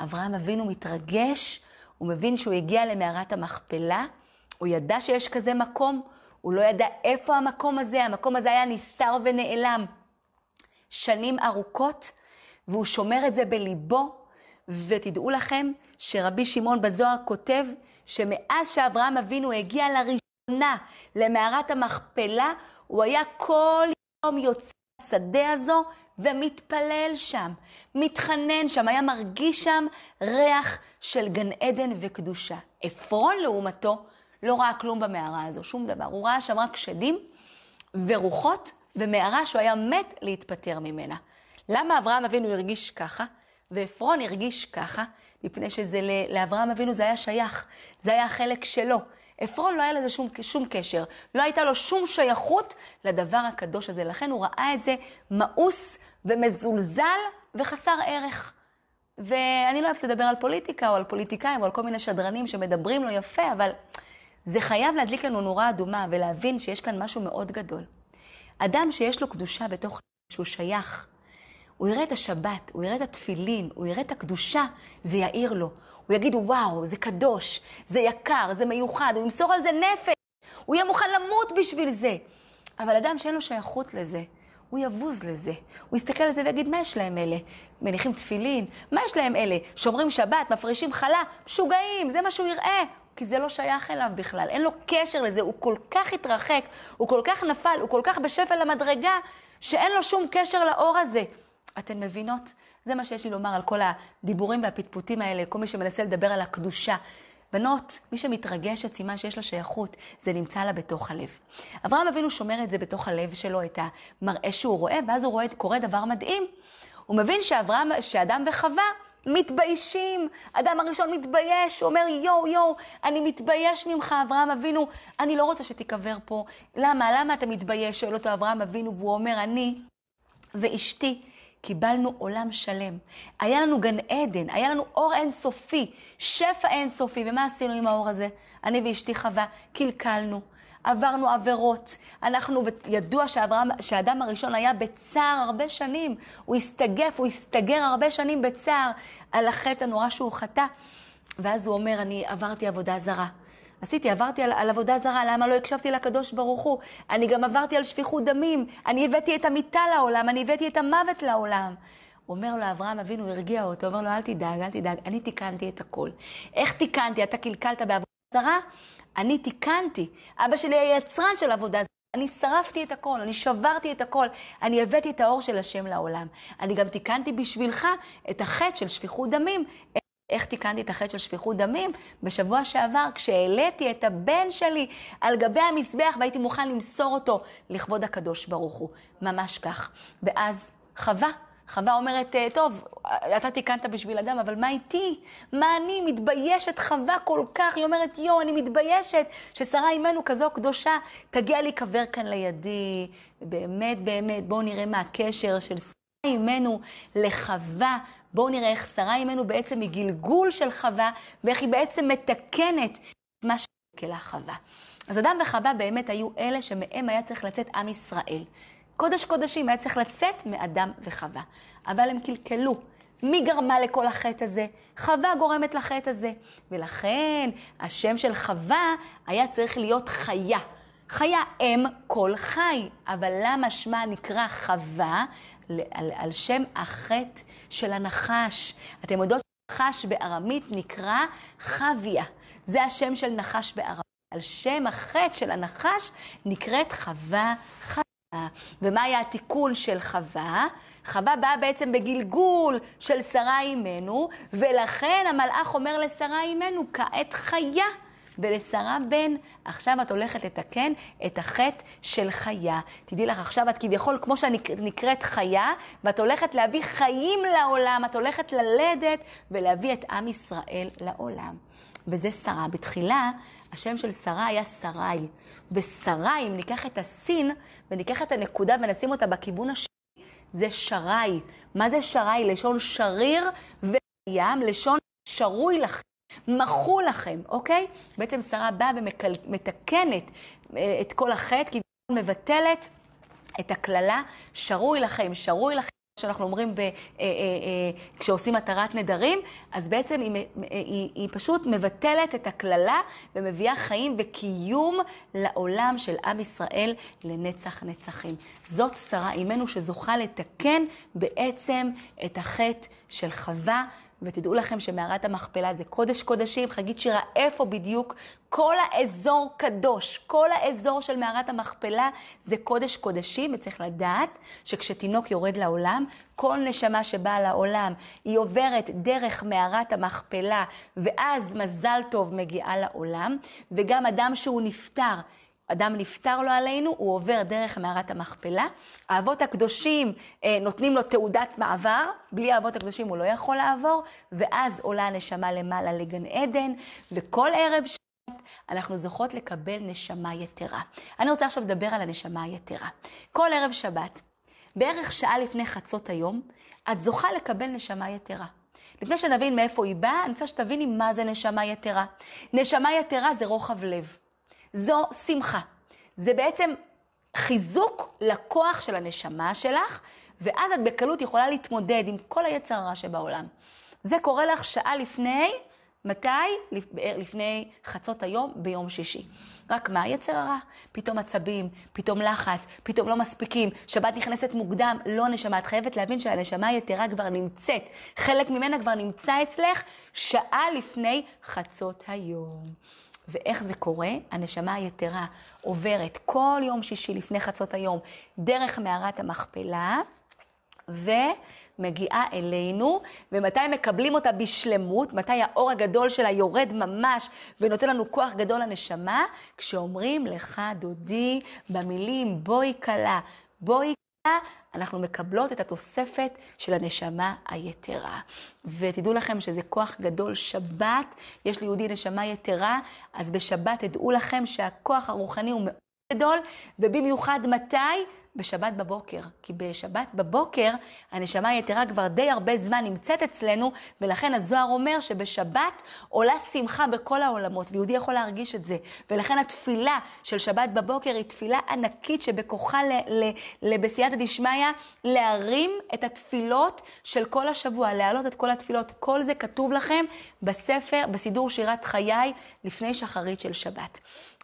אברהם אבינו מתרגש, הוא מבין שהוא הגיע למערת המכפלה, הוא ידע שיש כזה מקום, הוא לא ידע איפה המקום הזה, המקום הזה היה נסתר ונעלם שנים ארוכות, והוא שומר את זה בליבו, ותדעו לכם שרבי שמעון בזוהר כותב שמאז שאברהם אבינו הגיע לראשונה למערת המכפלה, הוא היה כל פתאום יוצא השדה הזו ומתפלל שם, מתחנן שם, היה מרגיש שם ריח של גן עדן וקדושה. עפרון לעומתו לא ראה כלום במערה הזו, שום דבר. הוא ראה שם רק שדים ורוחות ומערה שהוא היה מת להיפטר ממנה. למה אברהם אבינו הרגיש ככה, ועפרון הרגיש ככה? מפני שזה לאברהם אבינו זה היה שייך, זה היה החלק שלו. עפרון לא היה לזה שום, שום קשר, לא הייתה לו שום שייכות לדבר הקדוש הזה, לכן הוא ראה את זה מאוס ומזולזל וחסר ערך. ואני לא אוהבת לדבר על פוליטיקה או על פוליטיקאים או על כל מיני שדרנים שמדברים לו יפה, אבל זה חייב להדליק לנו נורה אדומה ולהבין שיש כאן משהו מאוד גדול. אדם שיש לו קדושה בתוך, שהוא שייך, הוא יראה את השבת, הוא יראה את התפילין, הוא יראה את הקדושה, זה יאיר לו. הוא יגיד, וואו, זה קדוש, זה יקר, זה מיוחד, הוא ימסור על זה נפש, הוא יהיה מוכן למות בשביל זה. אבל אדם שאין לו שייכות לזה, הוא יבוז לזה. הוא יסתכל על זה ויגיד, מה יש להם אלה? מניחים תפילין? מה יש להם אלה? שומרים שבת, מפרישים חלה? משוגעים, זה מה שהוא יראה. כי זה לא שייך אליו בכלל, אין לו קשר לזה, הוא כל כך התרחק, הוא כל כך נפל, הוא כל כך בשפל המדרגה, שאין לו שום קשר לאור הזה. אתן מבינות? זה מה שיש לי לומר על כל הדיבורים והפטפוטים האלה, כל מי שמנסה לדבר על הקדושה. בנות, מי שמתרגשת, סימן שיש לה שייכות, זה נמצא לה בתוך הלב. אברהם אבינו שומר את זה בתוך הלב שלו, את המראה שהוא רואה, ואז הוא רואה, קורה דבר מדהים. הוא מבין שאברהם, שאדם וחווה מתביישים. אדם הראשון מתבייש, הוא אומר, יואו, יואו, אני מתבייש ממך, אברהם אבינו, אני לא רוצה שתיקבר פה. למה? למה אתה מתבייש? שואל אותו אברהם אבינו, והוא אומר, אני ואשתי קיבלנו עולם שלם. היה לנו גן עדן, היה לנו אור אינסופי, שפע אינסופי, ומה עשינו עם האור הזה? אני ואשתי חווה, קלקלנו, עברנו עבירות. אנחנו, ידוע שאברהם, שהאדם הראשון היה בצער הרבה שנים. הוא הסתגף, הוא הסתגר הרבה שנים בצער על החטא הנורא שהוא חטא. ואז הוא אומר, אני עברתי עבודה זרה. עשיתי, עברתי על, על עבודה זרה, למה לא הקשבתי לקדוש ברוך הוא? אני גם עברתי על שפיכות דמים, אני הבאתי את המיטה לעולם, אני הבאתי את המוות לעולם. אומר לו, אברהם אבינו הרגיע אותו, אומר לו, אל תדאג, אל תדאג, אני תיקנתי את הכל. איך תיקנתי? אתה קלקלת בעבודה זרה? אני תיקנתי. אבא שלי היה יצרן של עבודה. אני שרפתי את הכל, אני שברתי את הכל, אני הבאתי את האור של השם לעולם. אני גם תיקנתי בשבילך את החטא של שפיכות דמים. איך תיקנתי את החטא של שפיכות דמים? בשבוע שעבר, כשהעליתי את הבן שלי על גבי המזבח והייתי מוכן למסור אותו לכבוד הקדוש ברוך הוא. ממש כך. ואז חווה חווה אומרת, אה, טוב, אתה תיקנת בשביל אדם, אבל מה איתי? מה אני? מתביישת חווה כל כך. היא אומרת, יואו, אני מתביישת ששרה אימנו כזו קדושה תגיע להיקבר כאן לידי. באמת, באמת, בואו נראה מה הקשר של שרה אימנו לחווה. בואו נראה איך שרה אימנו בעצם היא גלגול של חווה, ואיך היא בעצם מתקנת את מה שקלה חווה. אז אדם וחווה באמת היו אלה שמהם היה צריך לצאת עם ישראל. קודש קודשים היה צריך לצאת מאדם וחווה. אבל הם קלקלו. מי גרמה לכל החטא הזה? חווה גורמת לחטא הזה. ולכן השם של חווה היה צריך להיות חיה. חיה אם כל חי. אבל למה שמה נקרא חווה? על, על שם החטא של הנחש. אתם יודעות שנחש בארמית נקרא חביה. זה השם של נחש בארמית. על שם החטא של הנחש נקראת חווה חווה. ומה היה התיקון של חווה? חווה באה בעצם בגלגול של שרה אימנו, ולכן המלאך אומר לשרה אימנו, כעת חיה. ולשרה בן, עכשיו את הולכת לתקן את החטא של חיה. תדעי לך, עכשיו את כביכול, כמו שאת נקראת חיה, ואת הולכת להביא חיים לעולם, את הולכת ללדת ולהביא את עם ישראל לעולם. וזה שרה. בתחילה, השם של שרה היה שרי. ושרי, אם ניקח את הסין וניקח את הנקודה ונשים אותה בכיוון השני, זה שרי. מה זה שרי? לשון שריר וים, לשון שרוי לכם. מחו לכם, אוקיי? בעצם שרה באה ומתקנת אה, את כל החטא, כי היא מבטלת את הקללה, שרוי לכם, שרוי לכם. שאנחנו אומרים אה, אה, אה, כשעושים התרת נדרים, אז בעצם היא פשוט מבטלת את הקללה ומביאה חיים וקיום לעולם של עם ישראל לנצח נצחים. זאת שרה אימנו שזוכה לתקן בעצם את החטא של חווה ותדעו לכם שמערת המכפלה זה קודש קודשים. חגית שירה, איפה בדיוק? כל האזור קדוש, כל האזור של מערת המכפלה זה קודש קודשים, וצריך לדעת שכשתינוק יורד לעולם, כל נשמה שבאה לעולם, היא עוברת דרך מערת המכפלה, ואז מזל טוב מגיעה לעולם, וגם אדם שהוא נפטר, אדם נפטר לו עלינו, הוא עובר דרך מערת המכפלה. האבות הקדושים אה, נותנים לו תעודת מעבר, בלי האבות הקדושים הוא לא יכול לעבור, ואז עולה הנשמה למעלה לגן עדן, וכל ערב שבת אנחנו זוכות לקבל נשמה יתרה. אני רוצה עכשיו לדבר על הנשמה היתרה. כל ערב שבת, בערך שעה לפני חצות היום, את זוכה לקבל נשמה יתרה. לפני שנבין מאיפה היא באה, אני רוצה שתביני מה זה נשמה יתרה. נשמה יתרה זה רוחב לב. זו שמחה. זה בעצם חיזוק לכוח של הנשמה שלך, ואז את בקלות יכולה להתמודד עם כל היצר הרע שבעולם. זה קורה לך שעה לפני, מתי? לפני חצות היום, ביום שישי. רק מה יצר הרע? פתאום עצבים, פתאום לחץ, פתאום לא מספיקים, שבת נכנסת מוקדם, לא נשמה. את חייבת להבין שהנשמה היתרה כבר נמצאת, חלק ממנה כבר נמצא אצלך שעה לפני חצות היום. ואיך זה קורה? הנשמה היתרה עוברת כל יום שישי לפני חצות היום דרך מערת המכפלה, ומגיעה אלינו, ומתי מקבלים אותה בשלמות, מתי האור הגדול שלה יורד ממש ונותן לנו כוח גדול לנשמה, כשאומרים לך דודי במילים בואי כלה, בואי כלה, אנחנו מקבלות את התוספת של הנשמה היתרה. ותדעו לכם שזה כוח גדול. שבת, יש ליהודי נשמה יתרה, אז בשבת תדעו לכם שהכוח הרוחני הוא מאוד גדול, ובמיוחד מתי? בשבת בבוקר. כי בשבת בבוקר הנשמה היתרה כבר די הרבה זמן נמצאת אצלנו, ולכן הזוהר אומר שבשבת עולה שמחה בכל העולמות, ויהודי יכול להרגיש את זה. ולכן התפילה של שבת בבוקר היא תפילה ענקית שבכוחה לבסייעתא דשמיא להרים את התפילות של כל השבוע, להעלות את כל התפילות. כל זה כתוב לכם בספר, בסידור שירת חיי, לפני שחרית של שבת.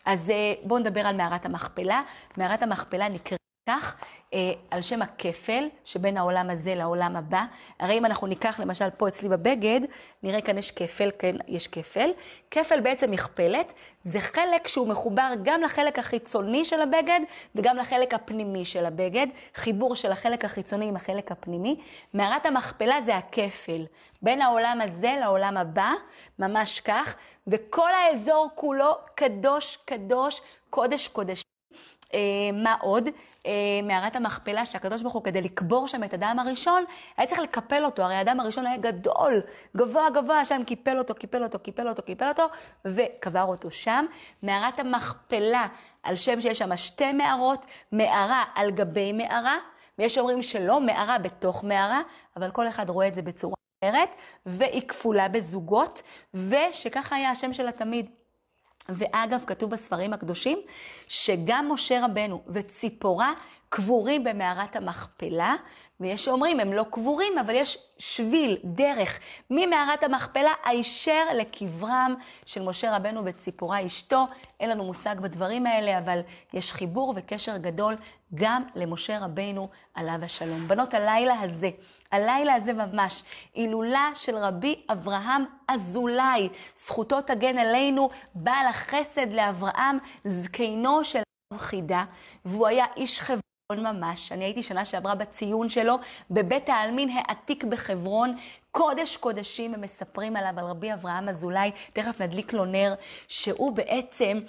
אז אה, בואו נדבר על מערת המכפלה. מערת המכפלה נקראת כך, אה, על שם הכפל שבין העולם הזה לעולם הבא. הרי אם אנחנו ניקח למשל פה אצלי בבגד, נראה כאן יש כפל, כן, יש כפל. כפל בעצם מכפלת, זה חלק שהוא מחובר גם לחלק החיצוני של הבגד וגם לחלק הפנימי של הבגד, חיבור של החלק החיצוני עם החלק הפנימי. מערת המכפלה זה הכפל, בין העולם הזה לעולם הבא, ממש כך, וכל האזור כולו קדוש, קדוש, קודש, קודש. אה, מה עוד? אה, מערת המכפלה, שהקדוש ברוך הוא, כדי לקבור שם את אדם הראשון, היה צריך לקפל אותו. הרי האדם הראשון היה גדול, גבוה גבוה, השם קיפל אותו, קיפל אותו, קיפל אותו, קיפל אותו, וקבר אותו שם. מערת המכפלה, על שם שיש שם שתי מערות, מערה על גבי מערה, ויש שאומרים שלא, מערה בתוך מערה, אבל כל אחד רואה את זה בצורה אחרת, והיא כפולה בזוגות, ושככה היה השם שלה תמיד. ואגב, כתוב בספרים הקדושים, שגם משה רבנו וציפורה קבורים במערת המכפלה, ויש שאומרים, הם לא קבורים, אבל יש שביל, דרך, ממערת המכפלה הישר לקברם של משה רבנו וציפורה אשתו. אין לנו מושג בדברים האלה, אבל יש חיבור וקשר גדול גם למשה רבנו עליו השלום. בנות, הלילה הזה, הלילה הזה ממש, הילולה של רבי אברהם אזולאי, זכותו תגן עלינו, בעל החסד לאברהם, זקנו של חידה, והוא היה איש חברה. ממש, אני הייתי שנה שעברה בציון שלו בבית העלמין העתיק בחברון, קודש קודשים, הם מספרים עליו, על רבי אברהם אזולאי, תכף נדליק לו נר, שהוא בעצם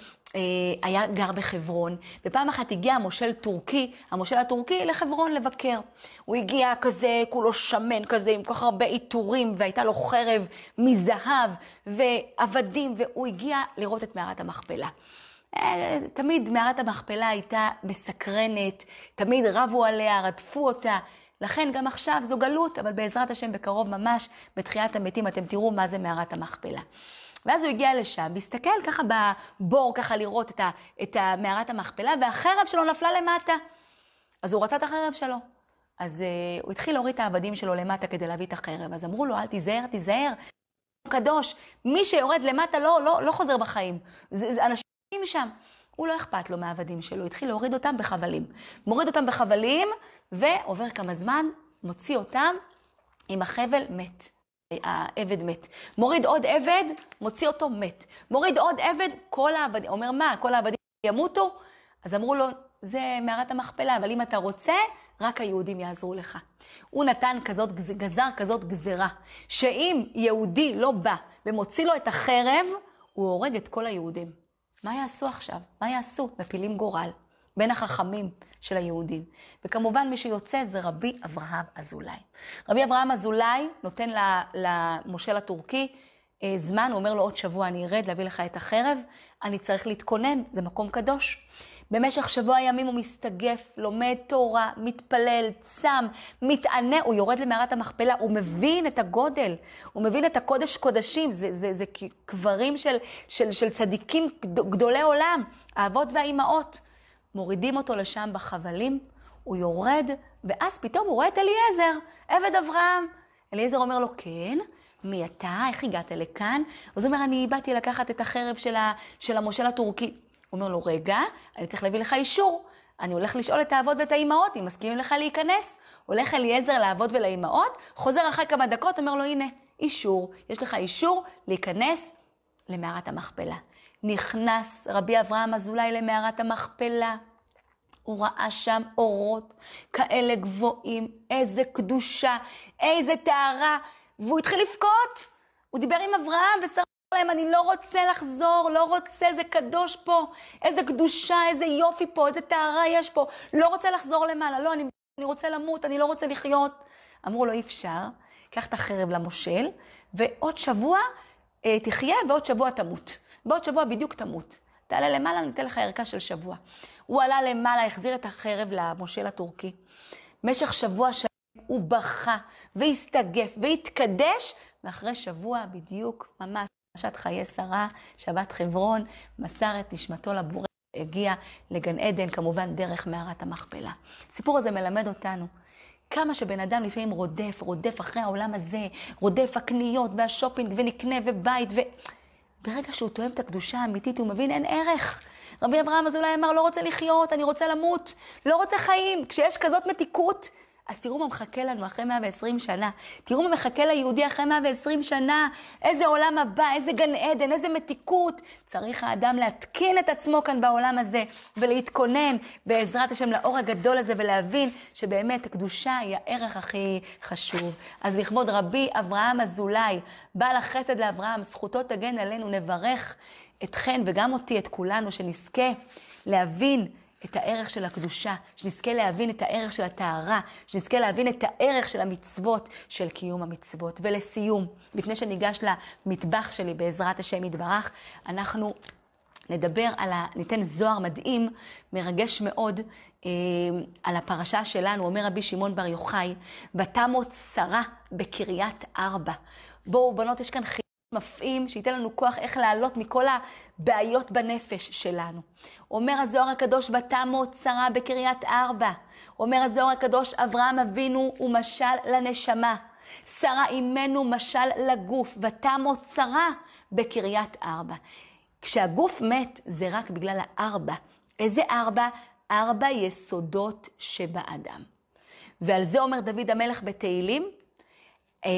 היה גר בחברון, ופעם אחת הגיע המושל טורקי, המושל הטורקי לחברון לבקר. הוא הגיע כזה, כולו שמן כזה, עם כל כך הרבה עיטורים, והייתה לו חרב מזהב ועבדים, והוא הגיע לראות את מערת המכפלה. אה, תמיד מערת המכפלה הייתה מסקרנת, תמיד רבו עליה, רדפו אותה. לכן גם עכשיו זו גלות, אבל בעזרת השם בקרוב ממש, בתחיית המתים, אתם תראו מה זה מערת המכפלה. ואז הוא הגיע לשם, והסתכל ככה בבור, ככה לראות את, ה, את מערת המכפלה, והחרב שלו נפלה למטה. אז הוא רצה את החרב שלו. אז uh, הוא התחיל להוריד את העבדים שלו למטה כדי להביא את החרב. אז אמרו לו, אל תיזהר, תיזהר. קדוש, מי שיורד למטה לא, לא, לא חוזר בחיים. זה, זה אנשים שם. הוא לא אכפת לו מהעבדים שלו, התחיל להוריד אותם בחבלים. מוריד אותם בחבלים, ועובר כמה זמן, מוציא אותם עם החבל מת. העבד מת. מוריד עוד עבד, מוציא אותו מת. מוריד עוד עבד, כל העבדים, אומר מה, כל העבדים ימותו? אז אמרו לו, זה מערת המכפלה, אבל אם אתה רוצה, רק היהודים יעזרו לך. הוא נתן כזאת, גזר כזאת גזרה, שאם יהודי לא בא ומוציא לו את החרב, הוא הורג את כל היהודים. מה יעשו עכשיו? מה יעשו? מפילים גורל בין החכמים של היהודים. וכמובן מי שיוצא זה רבי אברהם אזולאי. רבי אברהם אזולאי נותן למושל הטורקי אה, זמן, הוא אומר לו עוד שבוע אני ארד להביא לך את החרב, אני צריך להתכונן, זה מקום קדוש. במשך שבוע ימים הוא מסתגף, לומד תורה, מתפלל, צם, מתענה, הוא יורד למערת המכפלה, הוא מבין את הגודל, הוא מבין את הקודש קודשים, זה, זה, זה קברים של, של, של צדיקים גדולי עולם, האבות והאימהות. מורידים אותו לשם בחבלים, הוא יורד, ואז פתאום הוא רואה את אליעזר, עבד אברהם. אליעזר אומר לו, כן, מי אתה? איך הגעת לכאן? אז הוא אומר, אני באתי לקחת את החרב של, ה, של המושל הטורקי. הוא אומר לו, רגע, אני צריך להביא לך אישור. אני הולך לשאול את האבות ואת האימהות אם מסכימים לך להיכנס. הולך אליעזר לאבות ולאימהות, חוזר אחרי כמה דקות, אומר לו, הנה, אישור. יש לך אישור להיכנס למערת המכפלה. נכנס רבי אברהם אזולאי למערת המכפלה. הוא ראה שם אורות כאלה גבוהים, איזה קדושה, איזה טהרה, והוא התחיל לבכות. הוא דיבר עם אברהם ושרה להם, אני לא רוצה לחזור, לא רוצה, זה קדוש פה, איזה קדושה, איזה יופי פה, איזה טהרה יש פה, לא רוצה לחזור למעלה, לא, אני, אני רוצה למות, אני לא רוצה לחיות. אמרו לו, אי אפשר, קח את החרב למושל, ועוד שבוע אה, תחיה ועוד שבוע תמות. בעוד שבוע בדיוק תמות. תעלה למעלה, ניתן לך ערכה של שבוע. הוא עלה למעלה, החזיר את החרב למושל הטורקי. במשך שבוע שלם הוא בכה והסתגף והתקדש, ואחרי שבוע בדיוק, ממש, פרשת חיי שרה, שבת חברון, מסר את נשמתו לבורא, הגיע לגן עדן, כמובן דרך מערת המכפלה. הסיפור הזה מלמד אותנו כמה שבן אדם לפעמים רודף, רודף אחרי העולם הזה, רודף הקניות והשופינג ונקנה ובית ו... ברגע שהוא תואם את הקדושה האמיתית, הוא מבין אין ערך. רבי אברהם אזולאי אמר, לא רוצה לחיות, אני רוצה למות, לא רוצה חיים. כשיש כזאת מתיקות, אז תראו מה מחכה לנו אחרי 120 שנה. תראו מה מחכה ליהודי אחרי 120 שנה. איזה עולם הבא, איזה גן עדן, איזה מתיקות. צריך האדם להתקין את עצמו כאן בעולם הזה, ולהתכונן בעזרת השם לאור הגדול הזה, ולהבין שבאמת הקדושה היא הערך הכי חשוב. אז לכבוד רבי אברהם אזולאי, בעל החסד לאברהם, זכותו תגן עלינו, נברך אתכן וגם אותי, את כולנו, שנזכה להבין את הערך של הקדושה, שנזכה להבין את הערך של הטהרה, שנזכה להבין את הערך של המצוות, של קיום המצוות. ולסיום, לפני שניגש למטבח שלי בעזרת השם יתברך, אנחנו נדבר על ה... ניתן זוהר מדהים, מרגש מאוד, אה, על הפרשה שלנו, אומר רבי שמעון בר יוחאי, ותמות שרה בקריית ארבע. בואו, בנות, יש כאן חיוך מפעים, שייתן לנו כוח איך לעלות מכל הבעיות בנפש שלנו. אומר הזוהר הקדוש, ותמות שרה בקריית ארבע. אומר הזוהר הקדוש, אברהם אבינו הוא משל לנשמה. שרה אימנו משל לגוף, ותמות שרה בקריית ארבע. כשהגוף מת, זה רק בגלל הארבע. איזה ארבע? ארבע יסודות שבאדם. ועל זה אומר דוד המלך בתהילים, אה,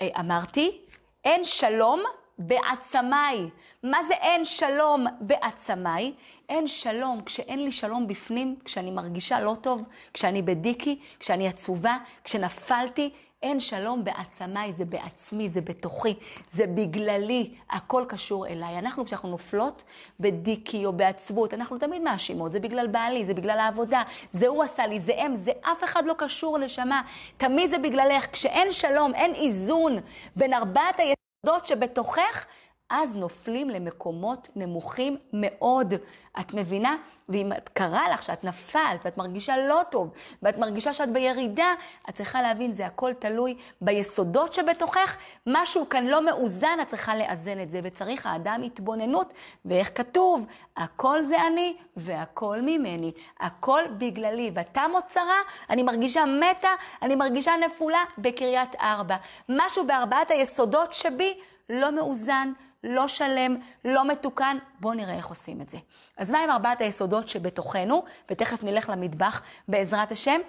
אה, אמרתי, אין שלום בעצמיי. מה זה אין שלום בעצמיי? אין שלום כשאין לי שלום בפנים, כשאני מרגישה לא טוב, כשאני בדיקי, כשאני עצובה, כשנפלתי. אין שלום בעצמיי, זה בעצמי, זה בתוכי, זה בגללי, הכל קשור אליי. אנחנו, כשאנחנו נופלות בדיקי או בעצבות, אנחנו תמיד מאשימות, זה בגלל בעלי, זה בגלל העבודה, זה הוא עשה לי, זה הם, זה אף אחד לא קשור לשמה, תמיד זה בגללך. כשאין שלום, אין איזון בין ארבעת היסודות שבתוכך, אז נופלים למקומות נמוכים מאוד. את מבינה? ואם את קרה לך שאת נפלת ואת מרגישה לא טוב ואת מרגישה שאת בירידה, את צריכה להבין, זה הכל תלוי ביסודות שבתוכך. משהו כאן לא מאוזן, את צריכה לאזן את זה, וצריך האדם התבוננות. ואיך כתוב? הכל זה אני והכל ממני. הכל בגללי. ותמות צרה, אני מרגישה מתה, אני מרגישה נפולה בקריית ארבע. משהו בארבעת היסודות שבי לא מאוזן. לא שלם, לא מתוקן, בואו נראה איך עושים את זה. אז מה עם ארבעת היסודות שבתוכנו, ותכף נלך למטבח בעזרת השם?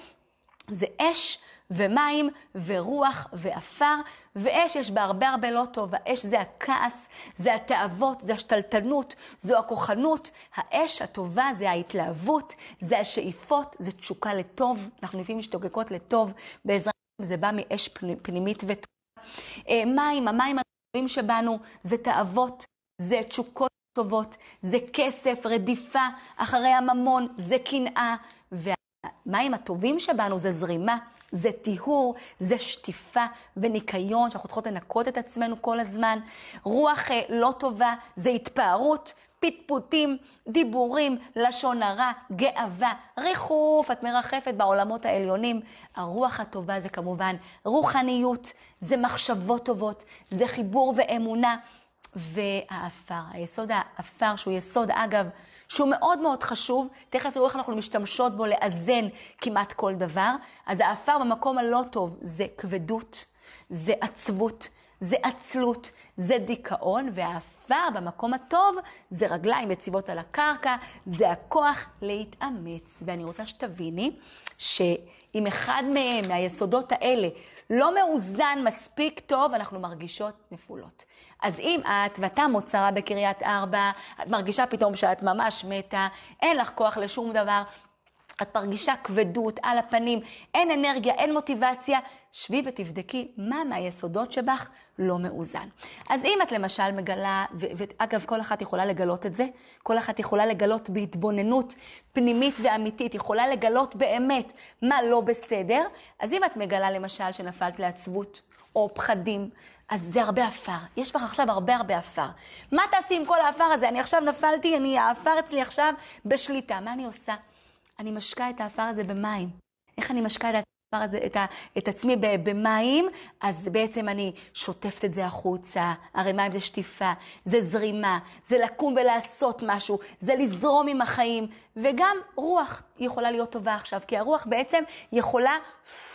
זה אש, ומים, ורוח, ועפר, ואש יש בה הרבה הרבה לא טוב. האש זה הכעס, זה התאוות, זה השתלטנות, זו הכוחנות. האש הטובה זה ההתלהבות, זה השאיפות, זה תשוקה לטוב. אנחנו לפעמים משתוקקות לטוב, בעזרת זה בא מאש פנימית וטובה. אה, מים, המים שבנו, זה תאוות, זה תשוקות טובות, זה כסף, רדיפה אחרי הממון, זה קנאה. והמים הטובים שבנו זה זרימה, זה טיהור, זה שטיפה וניקיון, שאנחנו צריכות לנקות את עצמנו כל הזמן. רוח אה, לא טובה זה התפארות, פטפוטים, דיבורים, לשון הרע, גאווה, ריחוף, את מרחפת בעולמות העליונים. הרוח הטובה זה כמובן רוחניות, זה מחשבות טובות, זה חיבור ואמונה. והעפר, היסוד העפר, שהוא יסוד, אגב, שהוא מאוד מאוד חשוב, תכף תראו איך אנחנו משתמשות בו לאזן כמעט כל דבר. אז העפר במקום הלא טוב זה כבדות, זה עצבות, זה עצלות, זה דיכאון, והעפר במקום הטוב זה רגליים יציבות על הקרקע, זה הכוח להתאמץ. ואני רוצה שתביני שאם אחד מהם, מהיסודות האלה, לא מאוזן מספיק טוב, אנחנו מרגישות נפולות. אז אם את, ואתה מוצרה בקריית ארבע, את מרגישה פתאום שאת ממש מתה, אין לך כוח לשום דבר, את מרגישה כבדות על הפנים, אין אנרגיה, אין מוטיבציה, שבי ותבדקי מה מהיסודות שבך לא מאוזן. אז אם את למשל מגלה, ואגב, כל אחת יכולה לגלות את זה, כל אחת יכולה לגלות בהתבוננות פנימית ואמיתית, יכולה לגלות באמת מה לא בסדר, אז אם את מגלה למשל שנפלת לעצבות, או פחדים, אז זה הרבה עפר. יש לך עכשיו הרבה הרבה עפר. מה תעשי עם כל העפר הזה? אני עכשיו נפלתי, אני, העפר אצלי עכשיו בשליטה. מה אני עושה? אני משקה את העפר הזה במים. איך אני משקה את הזה, את, ה, את עצמי במים, אז בעצם אני שוטפת את זה החוצה. הרי מים זה שטיפה, זה זרימה, זה לקום ולעשות משהו, זה לזרום עם החיים, וגם רוח יכולה להיות טובה עכשיו, כי הרוח בעצם יכולה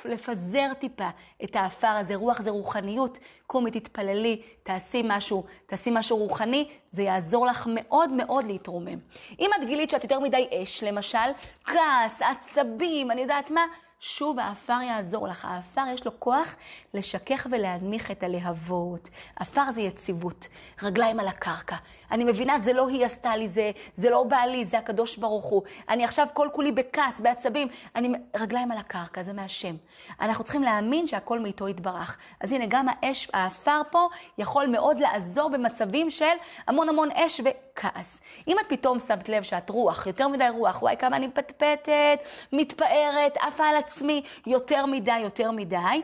לפזר טיפה את האפר הזה. רוח זה רוחניות, קומי תתפללי, תעשי משהו, תעשי משהו רוחני, זה יעזור לך מאוד מאוד להתרומם. אם את גילית שאת יותר מדי אש, למשל, כעס, עצבים, אני יודעת מה, שוב האפר יעזור לך. האפר יש לו כוח לשכך ולהנמיך את הלהבות. עפר זה יציבות, רגליים על הקרקע. אני מבינה, זה לא היא עשתה לי, זה, זה לא בעלי, זה הקדוש ברוך הוא. אני עכשיו כל כולי בכעס, בעצבים. אני, רגליים על הקרקע, זה מהשם. אנחנו צריכים להאמין שהכל מאיתו יתברך. אז הנה, גם האש, האפר פה, יכול מאוד לעזור במצבים של המון המון אש וכעס. אם את פתאום שמת לב שאת רוח, יותר מדי רוח, וואי, כמה אני מפטפטת, מתפארת, עפה על עצמי, יותר מדי, יותר מדי.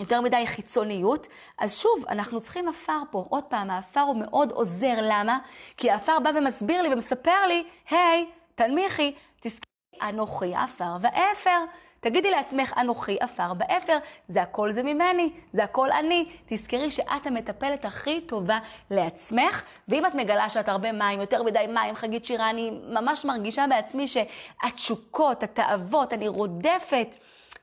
יותר מדי חיצוניות, אז שוב, אנחנו צריכים עפר פה. עוד פעם, העפר הוא מאוד עוזר, למה? כי העפר בא ומסביר לי ומספר לי, היי, תנמיכי, תזכרי, אנוכי עפר ואפר. תגידי לעצמך, אנוכי עפר ואפר, זה הכל זה ממני, זה הכל אני. תזכרי שאת המטפלת הכי טובה לעצמך, ואם את מגלה שאת הרבה מים, יותר מדי מים, חגית שירה, אני ממש מרגישה בעצמי שהתשוקות, התאוות, אני רודפת.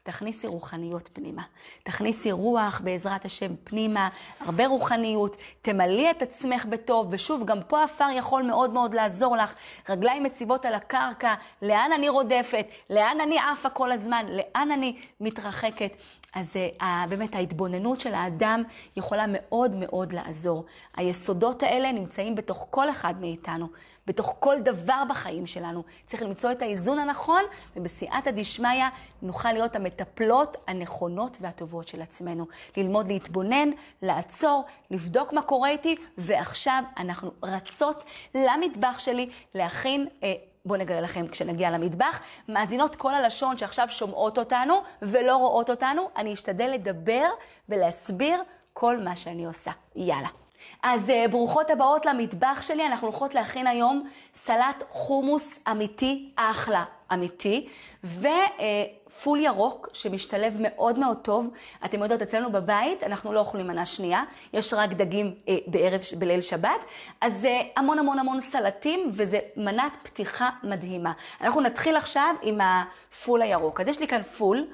תכניסי רוחניות פנימה. תכניסי רוח בעזרת השם פנימה, הרבה רוחניות, תמלאי את עצמך בטוב, ושוב, גם פה עפר יכול מאוד מאוד לעזור לך. רגליים מציבות על הקרקע, לאן אני רודפת, לאן אני עפה כל הזמן, לאן אני מתרחקת. אז uh, באמת ההתבוננות של האדם יכולה מאוד מאוד לעזור. היסודות האלה נמצאים בתוך כל אחד מאיתנו, בתוך כל דבר בחיים שלנו. צריך למצוא את האיזון הנכון, ובסייעתא דשמיא נוכל להיות המטפלות הנכונות והטובות של עצמנו. ללמוד להתבונן, לעצור, לבדוק מה קורה איתי, ועכשיו אנחנו רצות למטבח שלי להכין... Uh, בואו נגלה לכם כשנגיע למטבח, מאזינות כל הלשון שעכשיו שומעות אותנו ולא רואות אותנו, אני אשתדל לדבר ולהסביר כל מה שאני עושה. יאללה. אז uh, ברוכות הבאות למטבח שלי, אנחנו הולכות להכין היום סלט חומוס אמיתי, אחלה אמיתי, ופול uh, ירוק שמשתלב מאוד מאוד טוב. אתם יודעות, אצלנו בבית אנחנו לא אוכלים מנה שנייה, יש רק דגים אה, בערב, בליל שבת, אז אה, המון המון המון סלטים, וזה מנת פתיחה מדהימה. אנחנו נתחיל עכשיו עם הפול הירוק. אז יש לי כאן פול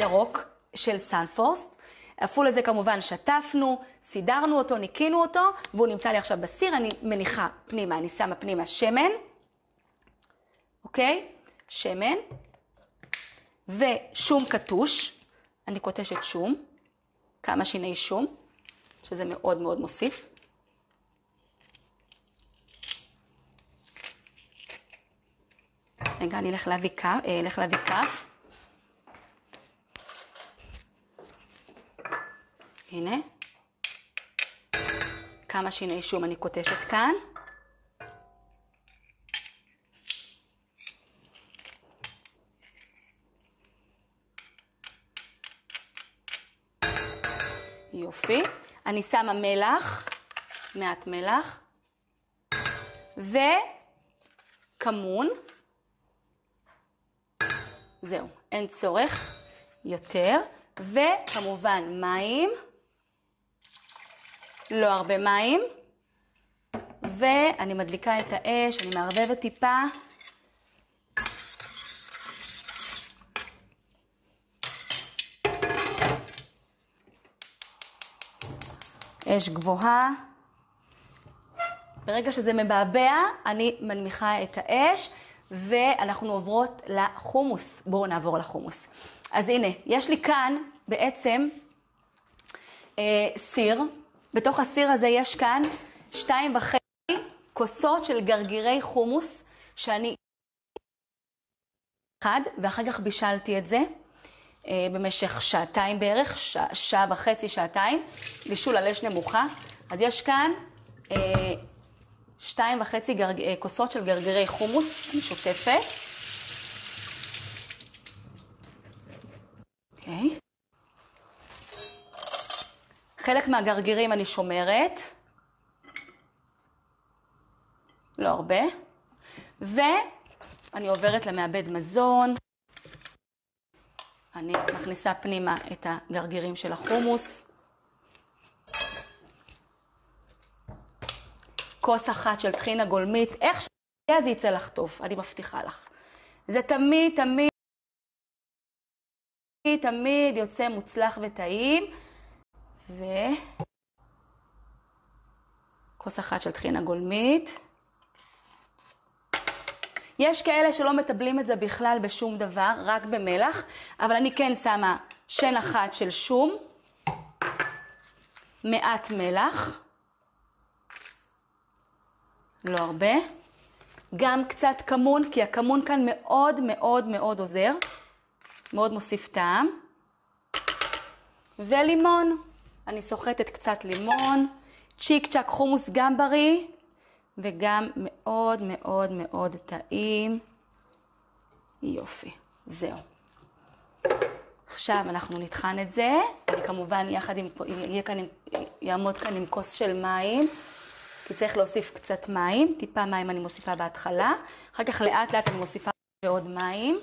ירוק של סנפרוסט. הפול הזה כמובן שטפנו, סידרנו אותו, ניקינו אותו, והוא נמצא לי עכשיו בסיר, אני מניחה פנימה, אני שמה פנימה שמן, אוקיי? שמן, ושום קטוש, אני קוטשת שום, כמה שיני שום, שזה מאוד מאוד מוסיף. רגע, אני אלך להביא אה, אלך כף. הנה. כמה שיני שום אני קוטשת כאן. יופי. אני שמה מלח, מעט מלח, וכמון. זהו, אין צורך יותר. וכמובן מים, לא הרבה מים, ואני מדליקה את האש, אני מערבבת טיפה. אש גבוהה. ברגע שזה מבעבע, אני מנמיכה את האש, ואנחנו עוברות לחומוס. בואו נעבור לחומוס. אז הנה, יש לי כאן בעצם אה, סיר. בתוך הסיר הזה יש כאן שתיים וחצי כוסות של גרגירי חומוס, שאני... אחד, ואחר כך בישלתי את זה אה, במשך שעתיים בערך, שעה, שעה וחצי, שעתיים, בישול על אש נמוכה. אז יש כאן אה, שתיים וחצי גרג, אה, כוסות של גרגירי חומוס משותפת. אוקיי. חלק מהגרגירים אני שומרת, לא הרבה, ואני עוברת למעבד מזון. אני מכניסה פנימה את הגרגירים של החומוס. כוס אחת של טחינה גולמית, איך שיהיה זה יצא לך טוב, אני מבטיחה לך. זה תמיד, תמיד, תמיד יוצא מוצלח וטעים. ו... כוס אחת של טחינה גולמית. יש כאלה שלא מטבלים את זה בכלל בשום דבר, רק במלח, אבל אני כן שמה שן אחת של שום, מעט מלח, לא הרבה, גם קצת כמון, כי הכמון כאן מאוד מאוד מאוד עוזר, מאוד מוסיף טעם, ולימון, אני סוחטת קצת לימון, צ'יק צ'אק חומוס גם בריא, וגם מאוד מאוד מאוד טעים. יופי, זהו. עכשיו אנחנו נטחן את זה, אני כמובן יחד עם, יהיה כאן, יעמוד כאן עם כוס של מים, כי צריך להוסיף קצת מים, טיפה מים אני מוסיפה בהתחלה, אחר כך לאט לאט אני מוסיפה עוד מים.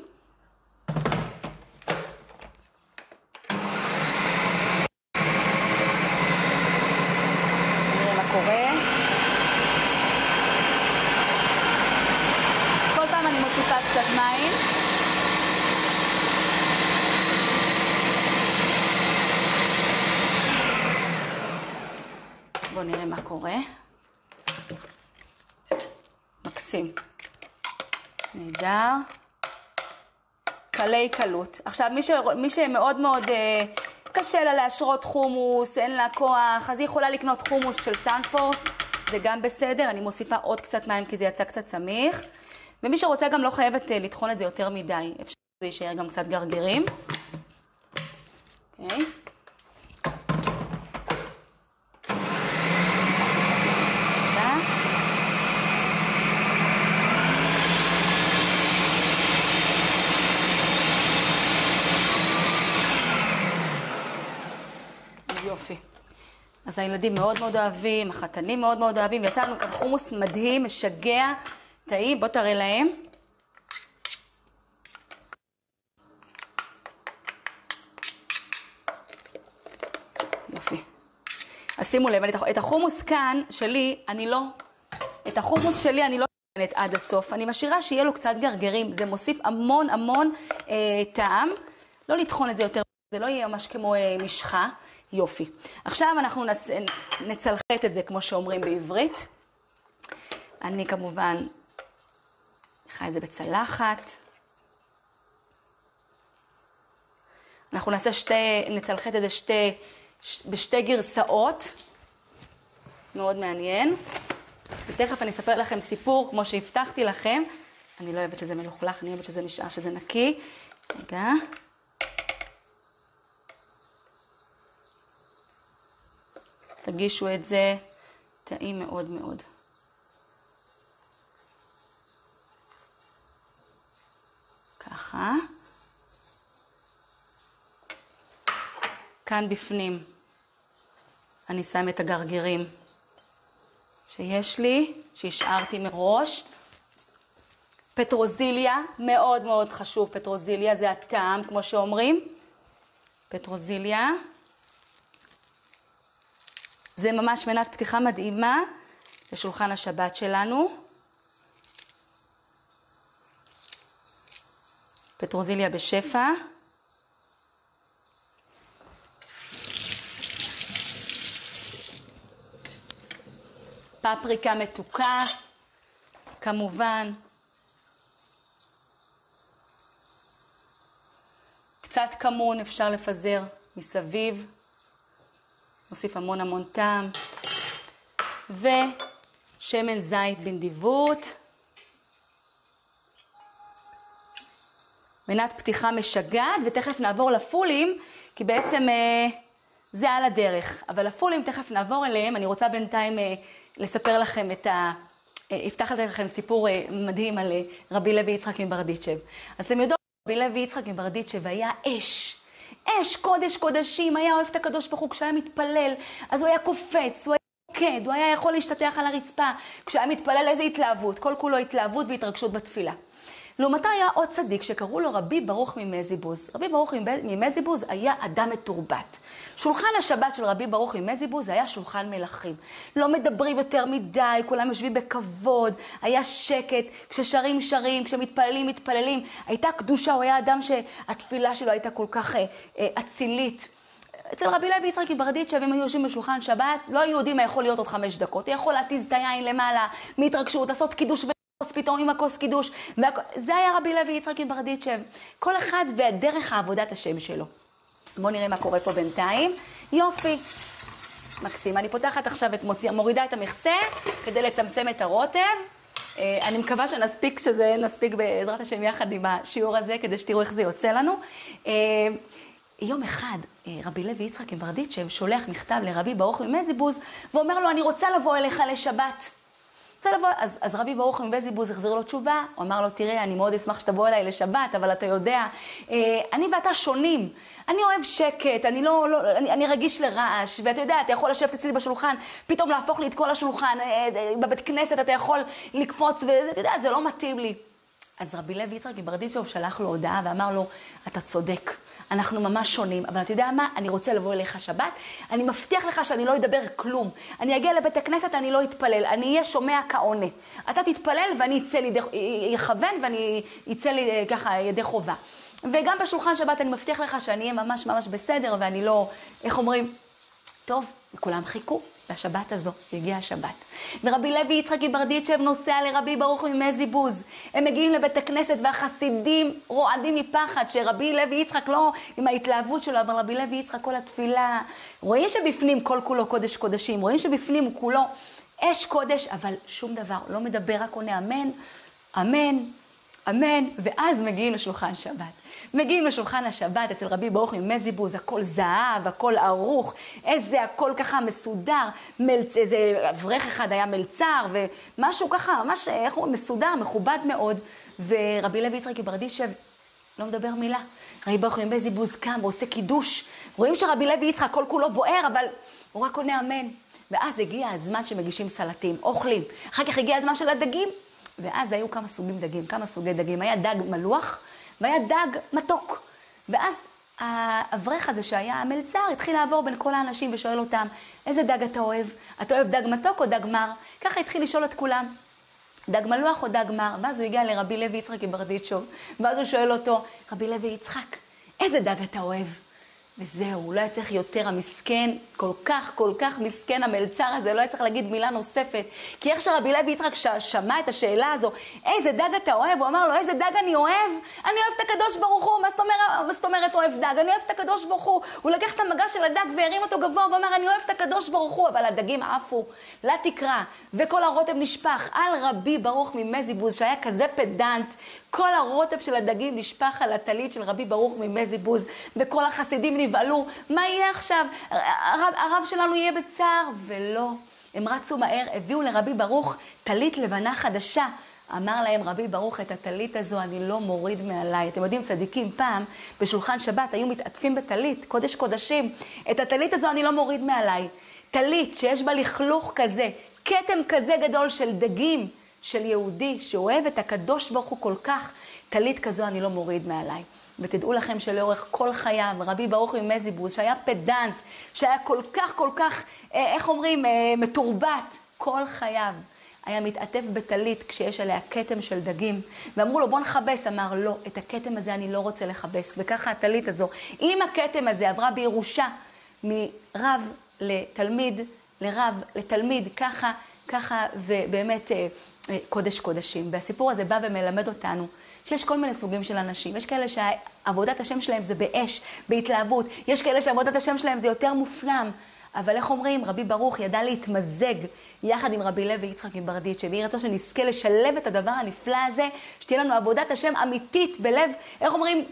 קצת מים. בואו נראה מה קורה. מקסים. נהדר. קלי קלות. עכשיו, מי, ש... מי שמאוד מאוד אה, קשה לה להשרות חומוס, אין לה כוח, אז היא יכולה לקנות חומוס של סנפורסט, זה גם בסדר. אני מוסיפה עוד קצת מים כי זה יצא קצת סמיך. ומי שרוצה גם לא חייבת אה, לטחון את זה יותר מדי, אפשר שזה יישאר גם קצת גרגירים. אוקיי. יופי. אז הילדים מאוד מאוד אוהבים, החתנים מאוד מאוד אוהבים, יצרנו כאן חומוס מדהים, משגע. טעים, בוא תראה להם. יופי. אז שימו לב, את החומוס כאן, שלי, אני לא, את החומוס שלי אני לא נותנת עד הסוף. אני משאירה שיהיה לו קצת גרגרים, זה מוסיף המון המון אה, טעם. לא לטחון את זה יותר, זה לא יהיה ממש כמו אה, משחה. יופי. עכשיו אנחנו נצ... נצלחת את זה, כמו שאומרים בעברית. אני כמובן חי את זה בצלחת. אנחנו נעשה שתי, נצלחת את זה שתי, ש, בשתי גרסאות, מאוד מעניין. ותכף אני אספר לכם סיפור, כמו שהבטחתי לכם. אני לא אוהבת שזה מלוכלך, אני אוהבת שזה נשאר, שזה נקי. רגע. תגישו את זה, טעים מאוד מאוד. ככה. כאן בפנים אני שם את הגרגירים שיש לי, שהשארתי מראש. פטרוזיליה, מאוד מאוד חשוב, פטרוזיליה זה הטעם, כמו שאומרים. פטרוזיליה. זה ממש מנת פתיחה מדהימה לשולחן השבת שלנו. פטרוזיליה בשפע. פפריקה מתוקה, כמובן. קצת כמון אפשר לפזר מסביב. נוסיף המון המון טעם. ושמן זית בנדיבות. מנת פתיחה משגעת, ותכף נעבור לפולים, כי בעצם אה, זה על הדרך. אבל הפולים, תכף נעבור אליהם. אני רוצה בינתיים אה, לספר לכם את ה... אה, אפתח לכם סיפור אה, מדהים על אה, רבי לוי יצחק מברדיצ'ב. אז אתם יודעות, רבי לוי יצחק מברדיצ'ב היה אש. אש, קודש קודשים, היה אוהב את הקדוש ברוך הוא כשהיה מתפלל, אז הוא היה קופץ, הוא היה רוקד, הוא היה יכול להשתטח על הרצפה. כשהיה מתפלל איזה התלהבות, כל כולו התלהבות והתרגשות בתפילה. לעומתה היה עוד צדיק שקראו לו רבי ברוך ממזיבוז. רבי ברוך ממזיבוז היה אדם מתורבת. שולחן השבת של רבי ברוך ממזיבוז היה שולחן מלכים. לא מדברים יותר מדי, כולם יושבים בכבוד, היה שקט, כששרים שרים, כשמתפללים מתפללים. הייתה קדושה, הוא היה אדם שהתפילה שלו הייתה כל כך אה, אה, אצילית. אצל רבי לוי יצחק מברדיצ'ב, אם היו יושבים בשולחן שבת, לא היו יודעים מה יכול להיות עוד חמש דקות. הוא יכול להתיז את היין למעלה, מהתרגשות, לעשות קידוש פתאום עם הכוס קידוש. והכ... זה היה רבי לוי יצחק עם ברדיצ'ב. כל אחד והדרך העבודת השם שלו. בואו נראה מה קורה פה בינתיים. יופי. מקסים. אני פותחת עכשיו את מוציא, מורידה את המכסה כדי לצמצם את הרוטב. אה, אני מקווה שנספיק, שזה נספיק בעזרת השם יחד עם השיעור הזה, כדי שתראו איך זה יוצא לנו. אה, יום אחד אה, רבי לוי יצחק עם ברדיצ'ב שולח מכתב לרבי ברוך ממזיבוז ואומר לו, אני רוצה לבוא אליך לשבת. רוצה לבוא, אז, אז רבי ברוך מבזיבוז החזיר לו תשובה, הוא אמר לו, תראה, אני מאוד אשמח שתבוא אליי לשבת, אבל אתה יודע, אה, אני ואתה שונים. אני אוהב שקט, אני לא, לא אני, אני רגיש לרעש, ואתה יודע, אתה יכול לשבת אצלי בשולחן, פתאום להפוך לי את כל השולחן, אה, אה, בבית כנסת אתה יכול לקפוץ, ואתה יודע, זה לא מתאים לי. אז רבי לוי יצחק מברדיצ'וב שלח לו הודעה ואמר לו, אתה צודק. אנחנו ממש שונים, אבל אתה יודע מה? אני רוצה לבוא אליך שבת, אני מבטיח לך שאני לא אדבר כלום. אני אגיע לבית הכנסת, אני לא אתפלל, אני אהיה שומע כעונה. אתה תתפלל ואני אצא לי, יכוון ואני אצא לי אה, ככה ידי חובה. וגם בשולחן שבת אני מבטיח לך שאני אהיה ממש ממש בסדר, ואני לא, איך אומרים? טוב, כולם חיכו. לשבת הזו, הגיעה השבת. ורבי לוי יצחק מברדיצ'ב נוסע לרבי ברוך ממזיבוז. הם מגיעים לבית הכנסת והחסידים רועדים מפחד שרבי לוי יצחק לא עם ההתלהבות שלו, אבל רבי לוי יצחק כל התפילה. רואים שבפנים כל כולו קודש קודשים, רואים שבפנים הוא כולו אש קודש, אבל שום דבר, לא מדבר, רק עונה אמן, אמן, אמן, ואז מגיעים לשולחן שבת. מגיעים לשולחן השבת אצל רבי ברוך ממזיבוז, הכל זהב, הכל ערוך, איזה הכל ככה מסודר, מלצ... איזה אברך אחד היה מלצר, ומשהו ככה, ממש, איך הוא מסודר, מכובד מאוד, ורבי לוי יצחק ברדישב לא מדבר מילה. רבי ברוך ממזיבוז קם ועושה קידוש. רואים שרבי לוי יצחק כל כולו בוער, אבל הוא רק עונה אמן. ואז הגיע הזמן שמגישים סלטים, אוכלים. אחר כך הגיע הזמן של הדגים, ואז היו כמה סוגים דגים, כמה סוגי דגים. היה דג מלוח, והיה דג מתוק. ואז האברך הזה שהיה המלצר התחיל לעבור בין כל האנשים ושואל אותם, איזה דג אתה אוהב? אתה אוהב דג מתוק או דג מר? ככה התחיל לשאול את כולם. דג מלוח או דג מר? ואז הוא הגיע לרבי לוי יצחק עם ברדיצ'וב, ואז הוא שואל אותו, רבי לוי יצחק, איזה דג אתה אוהב? וזהו, הוא לא היה צריך יותר, המסכן, כל כך, כל כך מסכן המלצר הזה, לא היה צריך להגיד מילה נוספת. כי איך שרבי לוי יצחק ש... שמע את השאלה הזו, איזה דג אתה אוהב? הוא אמר לו, איזה דג אני אוהב? אני אוהב את הקדוש ברוך הוא, מה זאת אומרת, מה זאת אומרת אוהב דג? אני אוהב את הקדוש ברוך הוא. הוא לקח את המגש של הדג והרים אותו גבוה ואומר, אני אוהב את הקדוש ברוך הוא, אבל הדגים עפו לתקרה, וכל הרוטב נשפך על רבי ברוך ממזיבוז, שהיה כזה פדנט, כל הרוטב של הדגים נשפך על הטלית של רבי ברוך ממזיבוז, וכל החסידים נבהלו, מה יהיה עכשיו? הרב, הרב שלנו יהיה בצער, ולא. הם רצו מהר, הביאו לרבי ברוך טלית לבנה חדשה. אמר להם רבי ברוך, את הטלית הזו אני לא מוריד מעליי. אתם יודעים, צדיקים פעם, בשולחן שבת, היו מתעטפים בטלית, קודש קודשים. את הטלית הזו אני לא מוריד מעליי. טלית שיש בה לכלוך כזה, כתם כזה גדול של דגים, של יהודי שאוהב את הקדוש ברוך הוא כל כך, טלית כזו אני לא מוריד מעליי. ותדעו לכם שלאורך כל חייו, רבי ברוך ממזיבוז, שהיה פדנט, שהיה כל כך כל כך, אה, איך אומרים, אה, מתורבת, כל חייו. היה מתעטף בטלית כשיש עליה כתם של דגים, ואמרו לו בוא נכבס, אמר לא, את הכתם הזה אני לא רוצה לכבס, וככה הטלית הזו, אם הכתם הזה עברה בירושה מרב לתלמיד, לרב לתלמיד, ככה, ככה, ובאמת אה, קודש קודשים. והסיפור הזה בא ומלמד אותנו שיש כל מיני סוגים של אנשים. יש כאלה שעבודת השם שלהם זה באש, בהתלהבות. יש כאלה שעבודת השם שלהם זה יותר מופנם. אבל איך אומרים, רבי ברוך ידע להתמזג יחד עם רבי לוי יצחק מברדיצ'ה, ויהי רצון שנזכה לשלב את הדבר הנפלא הזה, שתהיה לנו עבודת השם אמיתית בלב, איך אומרים,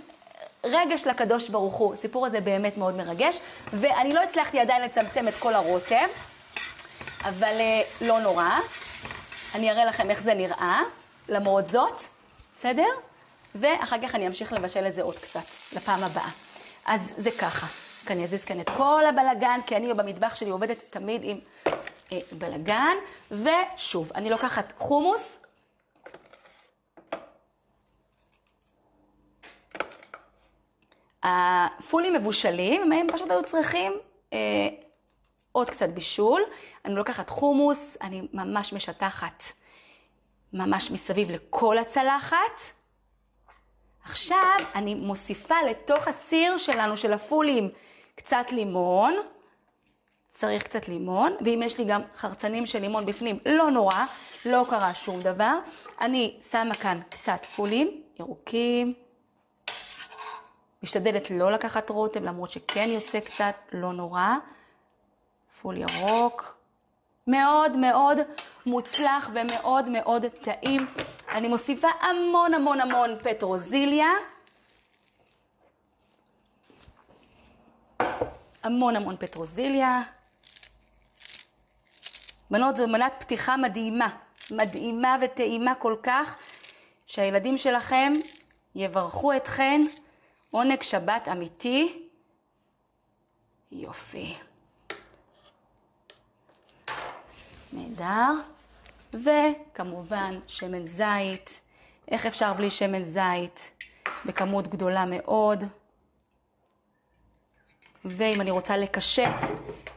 רגש לקדוש ברוך הוא. הסיפור הזה באמת מאוד מרגש, ואני לא הצלחתי עדיין לצמצם את כל הרוטב, אבל אה, לא נורא. אני אראה לכם איך זה נראה, למרות זאת, בסדר? ואחר כך אני אמשיך לבשל את זה עוד קצת, לפעם הבאה. אז זה ככה. אני אזיז כאן את כל הבלגן, כי אני במטבח שלי עובדת תמיד עם אה, בלגן. ושוב, אני לוקחת חומוס. הפולים מבושלים, הם פשוט היו צריכים אה, עוד קצת בישול. אני לוקחת חומוס, אני ממש משטחת ממש מסביב לכל הצלחת. עכשיו אני מוסיפה לתוך הסיר שלנו, של הפולים, קצת לימון. צריך קצת לימון, ואם יש לי גם חרצנים של לימון בפנים, לא נורא, לא קרה שום דבר. אני שמה כאן קצת פולים ירוקים. משתדלת לא לקחת רוטב, למרות שכן יוצא קצת, לא נורא. פול ירוק. מאוד מאוד מוצלח ומאוד מאוד טעים. אני מוסיפה המון המון המון פטרוזיליה. המון המון פטרוזיליה. בנות, זו מנת פתיחה מדהימה, מדהימה וטעימה כל כך, שהילדים שלכם יברכו אתכן עונג שבת אמיתי. יופי. נהדר. וכמובן שמן זית. איך אפשר בלי שמן זית? בכמות גדולה מאוד. ואם אני רוצה לקשט,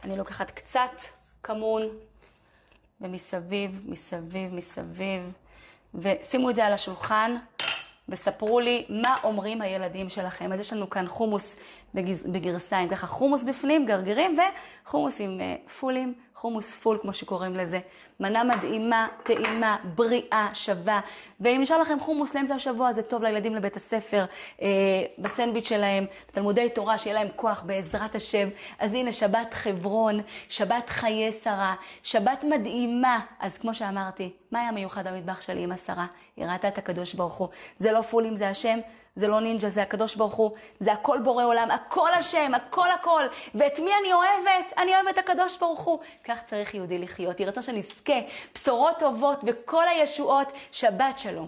אני לוקחת קצת כמון, ומסביב, מסביב, מסביב, ושימו את זה על השולחן, וספרו לי מה אומרים הילדים שלכם. אז יש לנו כאן חומוס בגרסיים, ככה חומוס בפנים, גרגירים, וחומוס עם uh, פולים, חומוס פול כמו שקוראים לזה. מנה מדהימה, טעימה, בריאה, שווה. ואם נשאר לכם חומוס לאמצע השבוע, זה טוב לילדים לבית הספר, אה, בסנדוויץ' שלהם, תלמודי תורה, שיהיה להם כוח בעזרת השם. אז הנה, שבת חברון, שבת חיי שרה, שבת מדהימה. אז כמו שאמרתי, מה היה מיוחד במטבח שלי עם השרה? היא ראתה את הקדוש ברוך הוא. זה לא פולים, זה השם. זה לא נינג'ה, זה הקדוש ברוך הוא, זה הכל בורא עולם, הכל השם, הכל הכל. ואת מי אני אוהבת? אני אוהבת את הקדוש ברוך הוא. כך צריך יהודי לחיות. יהי רצון שנזכה בשורות טובות וכל הישועות. שבת שלום.